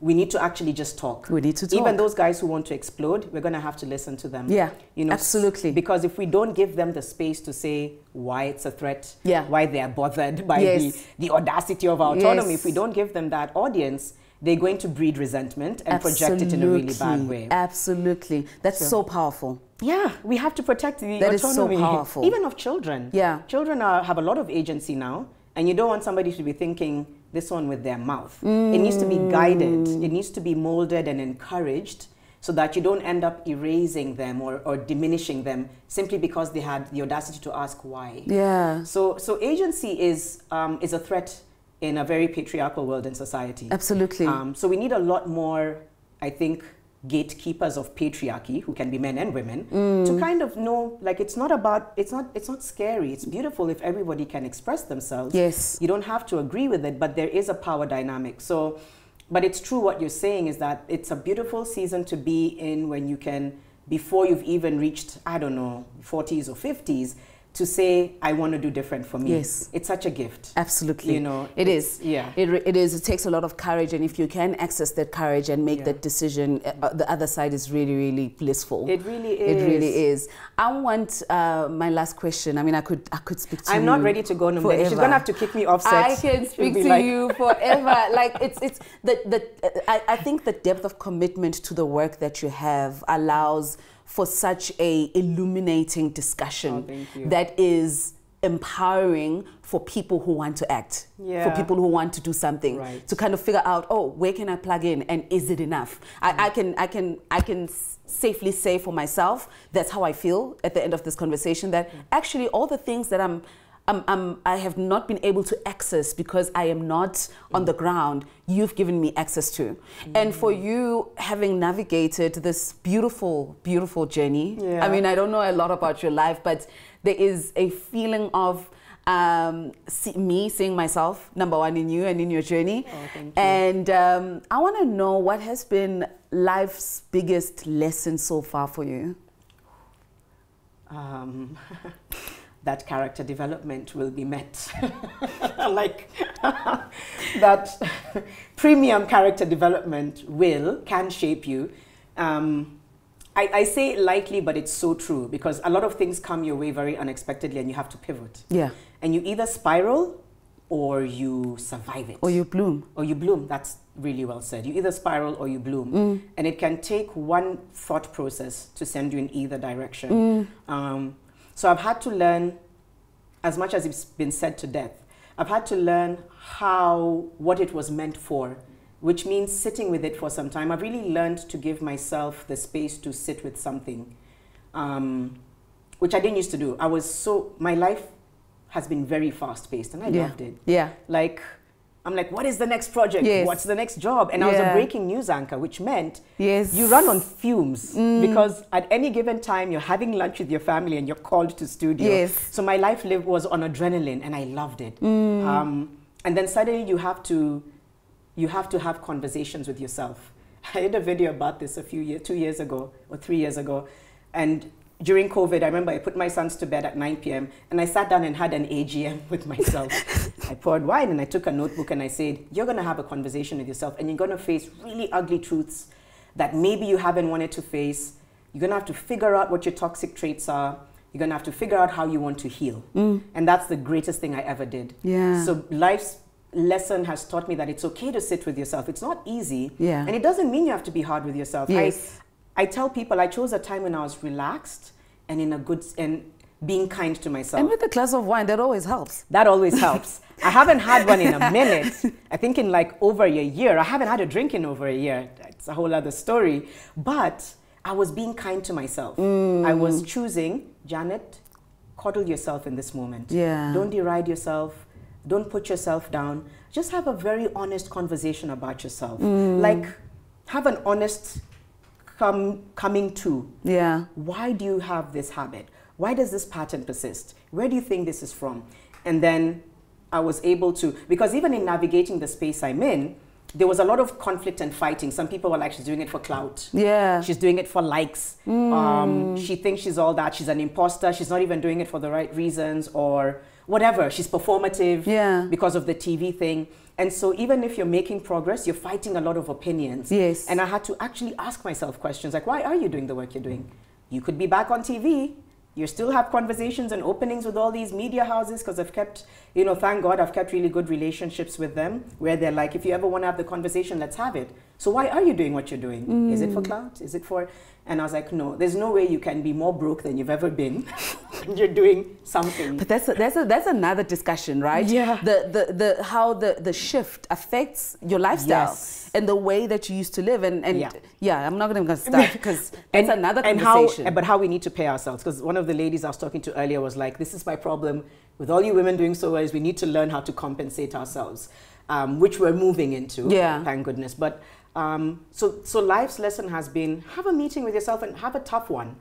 [SPEAKER 2] we need to actually just talk.
[SPEAKER 1] We need to talk.
[SPEAKER 2] Even those guys who want to explode, we're going to have to listen to them.
[SPEAKER 1] Yeah,
[SPEAKER 2] you know,
[SPEAKER 1] absolutely.
[SPEAKER 2] Because if we don't give them the space to say why it's a threat,
[SPEAKER 1] yeah.
[SPEAKER 2] why they are bothered by
[SPEAKER 1] yes.
[SPEAKER 2] the, the audacity of our autonomy,
[SPEAKER 1] yes.
[SPEAKER 2] if we don't give them that audience, they're going to breed resentment and
[SPEAKER 1] absolutely.
[SPEAKER 2] project it in a really bad way.
[SPEAKER 1] Absolutely. That's so, so powerful.
[SPEAKER 2] Yeah, we have to protect the
[SPEAKER 1] that
[SPEAKER 2] autonomy.
[SPEAKER 1] That is so powerful.
[SPEAKER 2] Even of children.
[SPEAKER 1] Yeah.
[SPEAKER 2] Children are, have a lot of agency now, and you don't want somebody to be thinking, this one with their mouth.
[SPEAKER 1] Mm.
[SPEAKER 2] It needs to be guided, it needs to be molded and encouraged so that you don't end up erasing them or, or diminishing them simply because they had the audacity to ask why.
[SPEAKER 1] Yeah.
[SPEAKER 2] So, so agency is, um, is a threat in a very patriarchal world and society.
[SPEAKER 1] Absolutely.
[SPEAKER 2] Um, so we need a lot more, I think, gatekeepers of patriarchy who can be men and women
[SPEAKER 1] mm.
[SPEAKER 2] to kind of know like it's not about it's not it's not scary. It's beautiful if everybody can express themselves.
[SPEAKER 1] Yes.
[SPEAKER 2] You don't have to agree with it but there is a power dynamic. So but it's true what you're saying is that it's a beautiful season to be in when you can before you've even reached i don't know 40s or 50s to say I want to do different for me.
[SPEAKER 1] Yes,
[SPEAKER 2] it's such a gift.
[SPEAKER 1] Absolutely,
[SPEAKER 2] you know,
[SPEAKER 1] it is.
[SPEAKER 2] Yeah,
[SPEAKER 1] it, it is. It takes a lot of courage, and if you can access that courage and make yeah. that decision, uh, uh, the other side is really, really blissful.
[SPEAKER 2] It really is.
[SPEAKER 1] It really is. I want uh, my last question. I mean, I could, I could speak to
[SPEAKER 2] I'm
[SPEAKER 1] you.
[SPEAKER 2] not ready to go no She's gonna have to kick me off set.
[SPEAKER 1] I can speak to like you forever. like it's, it's the, the. I, I think the depth of commitment to the work that you have allows for such a illuminating discussion
[SPEAKER 2] oh,
[SPEAKER 1] that is empowering for people who want to act, for people who want to do something,
[SPEAKER 2] Right.
[SPEAKER 1] to kind of figure out, oh, where can I plug in, and is it enough? I, I can, I can, I can safely say for myself that's how I feel at the end of this conversation. That actually all the things that I'm. I have not been able to access because I am not on the ground. You've given me access to, and for you having navigated this beautiful, beautiful journey.
[SPEAKER 2] Yeah.
[SPEAKER 1] I mean, I don't know a lot about your life, but there is a feeling of um, see, me seeing myself, number one, in you and in your journey.
[SPEAKER 2] Oh, thank you.
[SPEAKER 1] And um, I want to know what has been life's biggest lesson so far for you.
[SPEAKER 2] um, that character development will be met. like that premium character development will, can shape you. Um, I, I say it lightly, but it's so true because a lot of things come your way very unexpectedly and you have to pivot.
[SPEAKER 1] Yeah.
[SPEAKER 2] And you either spiral or you survive it
[SPEAKER 1] Or you bloom.
[SPEAKER 2] or you bloom. That's really well said. You either spiral or you bloom. And it can take one thought process to send you in either direction. Um, so I've had to learn, as much as it's been said to death, I've had to learn how, what it was meant for, which means sitting with it for some time. I've really learned to give myself the space to sit with something, um, which I didn't used to do. I was so, my life has been very fast paced and I
[SPEAKER 1] Yeah.
[SPEAKER 2] loved it
[SPEAKER 1] Yeah.
[SPEAKER 2] like I'm like, what is the next project?
[SPEAKER 1] Yes.
[SPEAKER 2] What's the next job? And I was a breaking news anchor, which meant
[SPEAKER 1] Yes.
[SPEAKER 2] you run on fumes because at any given time you're having lunch with your family and you're called to studio.
[SPEAKER 1] Yes.
[SPEAKER 2] So my life lived was on adrenaline and I loved it. Um, and then suddenly you have to you have to have conversations with yourself. I did a video about this a few years, two years ago or three years ago, and during COVID, I remember I put my sons to bed at 9 p.m. and I sat down and had an AGM with myself. I poured wine and I took a notebook and I said, "You're going to have a conversation with yourself, and you're going to face really ugly truths that maybe you haven't wanted to face. You're going to have to figure out what your toxic traits are." You're gonna have to figure out how you want to heal. Mm. And that's the greatest thing I ever did.
[SPEAKER 1] Yeah.
[SPEAKER 2] So life's lesson has taught me that it's okay to sit with yourself. It's not easy.
[SPEAKER 1] Yeah.
[SPEAKER 2] And it doesn't mean you have to be hard with yourself.
[SPEAKER 1] Yes.
[SPEAKER 2] I, I tell people I chose a time when I was relaxed and in a good and being kind to myself.
[SPEAKER 1] And with a glass of wine, that always helps.
[SPEAKER 2] That always helps. I haven't had one in a minute. I think in like over a year. I haven't had a drink in over a year. It's a whole other story. But I was being kind to myself. Mm. I was choosing, Janet, coddle yourself in this moment.
[SPEAKER 1] Yeah.
[SPEAKER 2] Don't deride yourself. Don't put yourself down. Just have a very honest conversation about yourself. Mm. Like, have an honest come, coming to
[SPEAKER 1] Yeah.
[SPEAKER 2] why do you have this habit? Why does this pattern persist? Where do you think this is from? And then I was able to, because even in navigating the space I'm in, there was a lot of conflict and fighting. Some people were like, she's doing it for clout.
[SPEAKER 1] Yeah.
[SPEAKER 2] She's doing it for likes. Um, she thinks she's all that. She's an imposter. She's not even doing it for the right reasons or whatever. She's performative
[SPEAKER 1] Yeah.
[SPEAKER 2] because of the TV thing. And so even if you're making progress, you're fighting a lot of opinions.
[SPEAKER 1] Yes.
[SPEAKER 2] And I had to actually ask myself questions like, why are you doing the work you're doing? You could be back on TV. You still have conversations and openings with all these media houses because I've kept, you know, thank God I've kept really good relationships with them where they're like, if you ever want to have the conversation, let's have it. So why are you doing what you're doing? Is it for clout? Is it for? And I was like, no, there's no way you can be more broke than you've ever been. you're doing something.
[SPEAKER 1] But that's a, that's a, that's another discussion, right?
[SPEAKER 2] Yeah.
[SPEAKER 1] The the the how the the shift affects your lifestyle
[SPEAKER 2] Yes.
[SPEAKER 1] and the way that you used to live, and and
[SPEAKER 2] Yeah.
[SPEAKER 1] yeah, I'm not gonna start because it's another
[SPEAKER 2] and
[SPEAKER 1] conversation.
[SPEAKER 2] how, but how we need to pay ourselves. Because one of the ladies I was talking to earlier was like, "This is my problem with all you women doing so well. Is we need to learn how to compensate ourselves, um, which we're moving into.
[SPEAKER 1] Yeah.
[SPEAKER 2] thank goodness. But um, so so life's lesson has been have a meeting with yourself and have a tough one,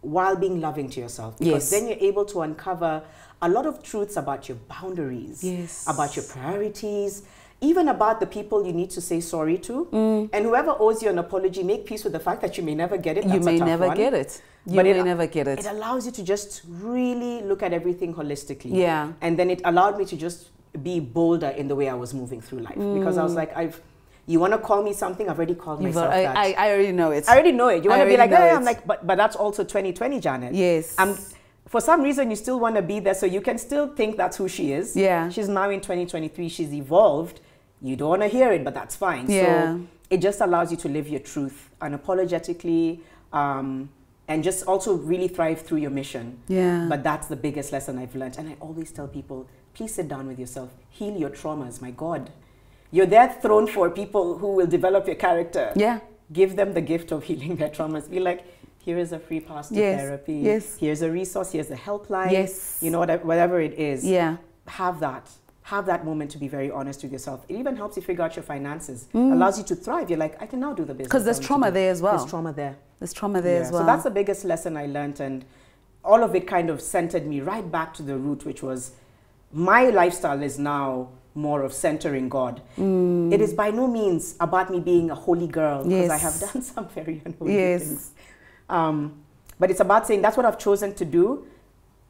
[SPEAKER 2] while being loving to yourself. Because
[SPEAKER 1] Yes.
[SPEAKER 2] then you're able to uncover a lot of truths about your boundaries,
[SPEAKER 1] Yes.
[SPEAKER 2] about your priorities, even about the people you need to say sorry to.
[SPEAKER 1] Mm.
[SPEAKER 2] And whoever owes you an apology, make peace with the fact that you may never get it.
[SPEAKER 1] you
[SPEAKER 2] That's a
[SPEAKER 1] may never
[SPEAKER 2] one.
[SPEAKER 1] get it. You
[SPEAKER 2] But
[SPEAKER 1] may
[SPEAKER 2] it-
[SPEAKER 1] never get it.
[SPEAKER 2] It allows you to just really look at everything holistically.
[SPEAKER 1] Yeah.
[SPEAKER 2] And then it allowed me to just be bolder in the way I was moving through life. Because I was like, I've, you want to call me something? I've already called.
[SPEAKER 1] You've
[SPEAKER 2] myself
[SPEAKER 1] I,
[SPEAKER 2] that.
[SPEAKER 1] I, I already know it.
[SPEAKER 2] I already know it. You want to be like, hey, I'm like, but but that's also 2020, Janet.
[SPEAKER 1] Yes.
[SPEAKER 2] Um, for some reason, you still want to be there, so you can still think that's who she is.
[SPEAKER 1] Yeah.
[SPEAKER 2] She's now in 2023. She's evolved. You don't want to hear it, but that's fine.
[SPEAKER 1] Yeah.
[SPEAKER 2] So it just allows you to live your truth unapologetically. Um, and just also really thrive through your mission.
[SPEAKER 1] Yeah.
[SPEAKER 2] But that's the biggest lesson I've learned. And I always tell people, please sit down with yourself, heal your traumas. My God. You're there thrown for people who will develop your character.
[SPEAKER 1] Yeah.
[SPEAKER 2] Give them the gift of healing their traumas. Be like, here is a free pass to
[SPEAKER 1] Yes,
[SPEAKER 2] therapy.
[SPEAKER 1] yes.
[SPEAKER 2] Here's a resource. Here's a helpline.
[SPEAKER 1] Yes.
[SPEAKER 2] You know, whatever, whatever it is.
[SPEAKER 1] Yeah.
[SPEAKER 2] Have that. Have that moment to be very honest with yourself. It even helps you figure out your finances.
[SPEAKER 1] Mm.
[SPEAKER 2] Allows you to thrive. You're like, I can now do the business.
[SPEAKER 1] Because there's
[SPEAKER 2] I want to
[SPEAKER 1] trauma there as well.
[SPEAKER 2] There's trauma there.
[SPEAKER 1] There's trauma there
[SPEAKER 2] Yeah,
[SPEAKER 1] as well.
[SPEAKER 2] So that's the biggest lesson I learned, and all of it kind of centered me right back to the root, which was my lifestyle is now more of centering God.
[SPEAKER 1] Mm.
[SPEAKER 2] It is by no means about me being a holy girl because I have done some very unholy
[SPEAKER 1] Yes.
[SPEAKER 2] things. Um, but it's about saying that's what I've chosen to do.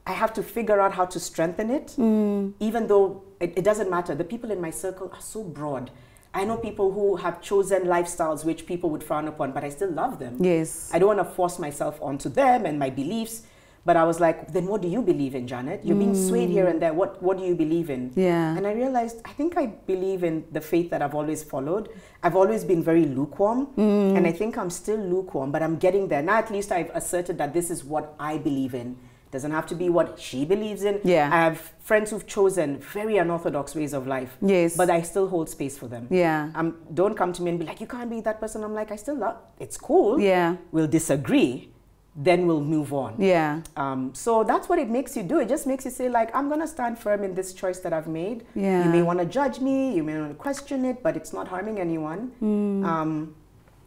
[SPEAKER 2] I have to figure out how to strengthen it,
[SPEAKER 1] Mm.
[SPEAKER 2] even though it, it doesn't matter. The people in my circle are so broad. I know people who have chosen lifestyles which people would frown upon, but I still love them.
[SPEAKER 1] Yes.
[SPEAKER 2] I don't want to force myself onto them and my beliefs. But I was like, then what do you believe in, Janet? You're being swayed here and there. What what do you believe in?
[SPEAKER 1] Yeah.
[SPEAKER 2] And I realized I think I believe in the faith that I've always followed. I've always been very lukewarm.
[SPEAKER 1] Mm.
[SPEAKER 2] And I think I'm still lukewarm, but I'm getting there. Now at least I've asserted that this is what I believe in. Doesn't have to be what she believes in.
[SPEAKER 1] Yeah.
[SPEAKER 2] I have friends who've chosen very unorthodox ways of life.
[SPEAKER 1] Yes.
[SPEAKER 2] But I still hold space for them.
[SPEAKER 1] Yeah.
[SPEAKER 2] Um, don't come to me and be like, you can't be that person. I'm like, I still love. It's cool.
[SPEAKER 1] Yeah.
[SPEAKER 2] We'll disagree, then we'll move on.
[SPEAKER 1] Yeah.
[SPEAKER 2] Um, so that's what it makes you do. It just makes you say, like, I'm gonna stand firm in this choice that I've made.
[SPEAKER 1] Yeah.
[SPEAKER 2] You may want to judge me, you may want to question it, but it's not harming anyone.
[SPEAKER 1] Hmm.
[SPEAKER 2] Um,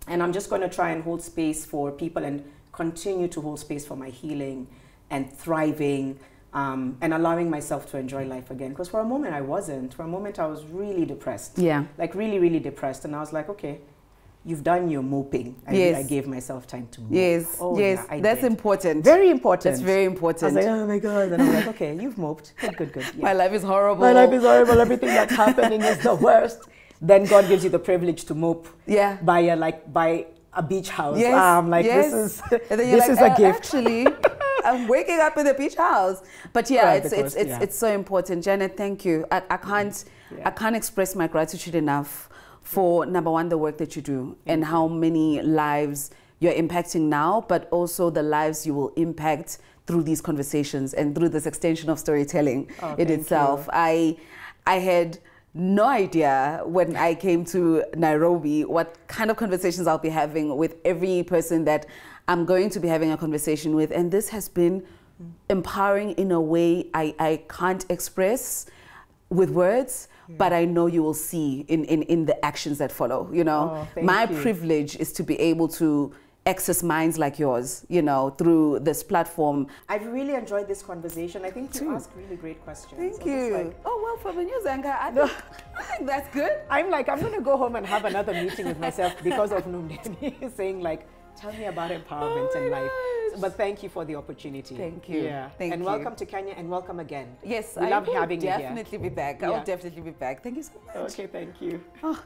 [SPEAKER 2] and I'm just gonna try and hold space for people and continue to hold space for my healing and thriving. Um, and allowing myself to enjoy life again. Because for a moment I wasn't. For a moment I was really depressed
[SPEAKER 1] Yeah.
[SPEAKER 2] like really, really depressed. And I was like, okay, you've done your moping. I,
[SPEAKER 1] Yes.
[SPEAKER 2] I gave myself time to mope.
[SPEAKER 1] Yes.
[SPEAKER 2] Oh,
[SPEAKER 1] yes.
[SPEAKER 2] yeah,
[SPEAKER 1] That's
[SPEAKER 2] did.
[SPEAKER 1] important.
[SPEAKER 2] very important.
[SPEAKER 1] That's very
[SPEAKER 2] I was
[SPEAKER 1] important.
[SPEAKER 2] like, oh my God. And I'm like, okay, you've moped. Good, good, good. Yeah.
[SPEAKER 1] My life is horrible.
[SPEAKER 2] My life is horrible. Everything that's happening is the worst. Then God gives you the privilege to mope
[SPEAKER 1] Yeah.
[SPEAKER 2] by a, like, by a beach house.
[SPEAKER 1] Yes.
[SPEAKER 2] I'm like,
[SPEAKER 1] yes.
[SPEAKER 2] this is,
[SPEAKER 1] And then you're
[SPEAKER 2] this
[SPEAKER 1] like,
[SPEAKER 2] is a
[SPEAKER 1] "Uh,
[SPEAKER 2] gift.
[SPEAKER 1] Actually, I'm waking up in the beach house. But yeah,
[SPEAKER 2] Right,
[SPEAKER 1] it's it's it's,
[SPEAKER 2] yeah.
[SPEAKER 1] it's so important. Janet, thank you. I, I can't. I can't express my gratitude enough for number one, the work that you do and how many lives you're impacting now, but also the lives you will impact through these conversations and through this extension of storytelling
[SPEAKER 2] Oh,
[SPEAKER 1] in itself. I I had no idea when I came to Nairobi what kind of conversations I'll be having with every person that I'm going to be having a conversation with. And this has been empowering in a way I, I can't express with words, but I know you will see in, in, in the actions that follow. You know,
[SPEAKER 2] Oh,
[SPEAKER 1] my
[SPEAKER 2] you.
[SPEAKER 1] privilege is to be able to access minds like yours, you know, through this platform.
[SPEAKER 2] I've really enjoyed this conversation. I think you asked really great questions.
[SPEAKER 1] Thank you.
[SPEAKER 2] like-
[SPEAKER 1] oh, well, for the news anchor, I think, I think that's good.
[SPEAKER 2] I'm like, I'm gonna go home and have another meeting with myself because of Nomndeni saying like, tell me about empowerment
[SPEAKER 1] Oh
[SPEAKER 2] in life.
[SPEAKER 1] gosh.
[SPEAKER 2] But thank you for the opportunity.
[SPEAKER 1] Thank you.
[SPEAKER 2] Yeah.
[SPEAKER 1] Thank
[SPEAKER 2] and
[SPEAKER 1] you.
[SPEAKER 2] welcome to Kenya and welcome again.
[SPEAKER 1] Yes,
[SPEAKER 2] we
[SPEAKER 1] I
[SPEAKER 2] love having you here.
[SPEAKER 1] definitely be back. I will definitely be back. Thank you so much.
[SPEAKER 2] Okay, thank you.
[SPEAKER 1] Oh,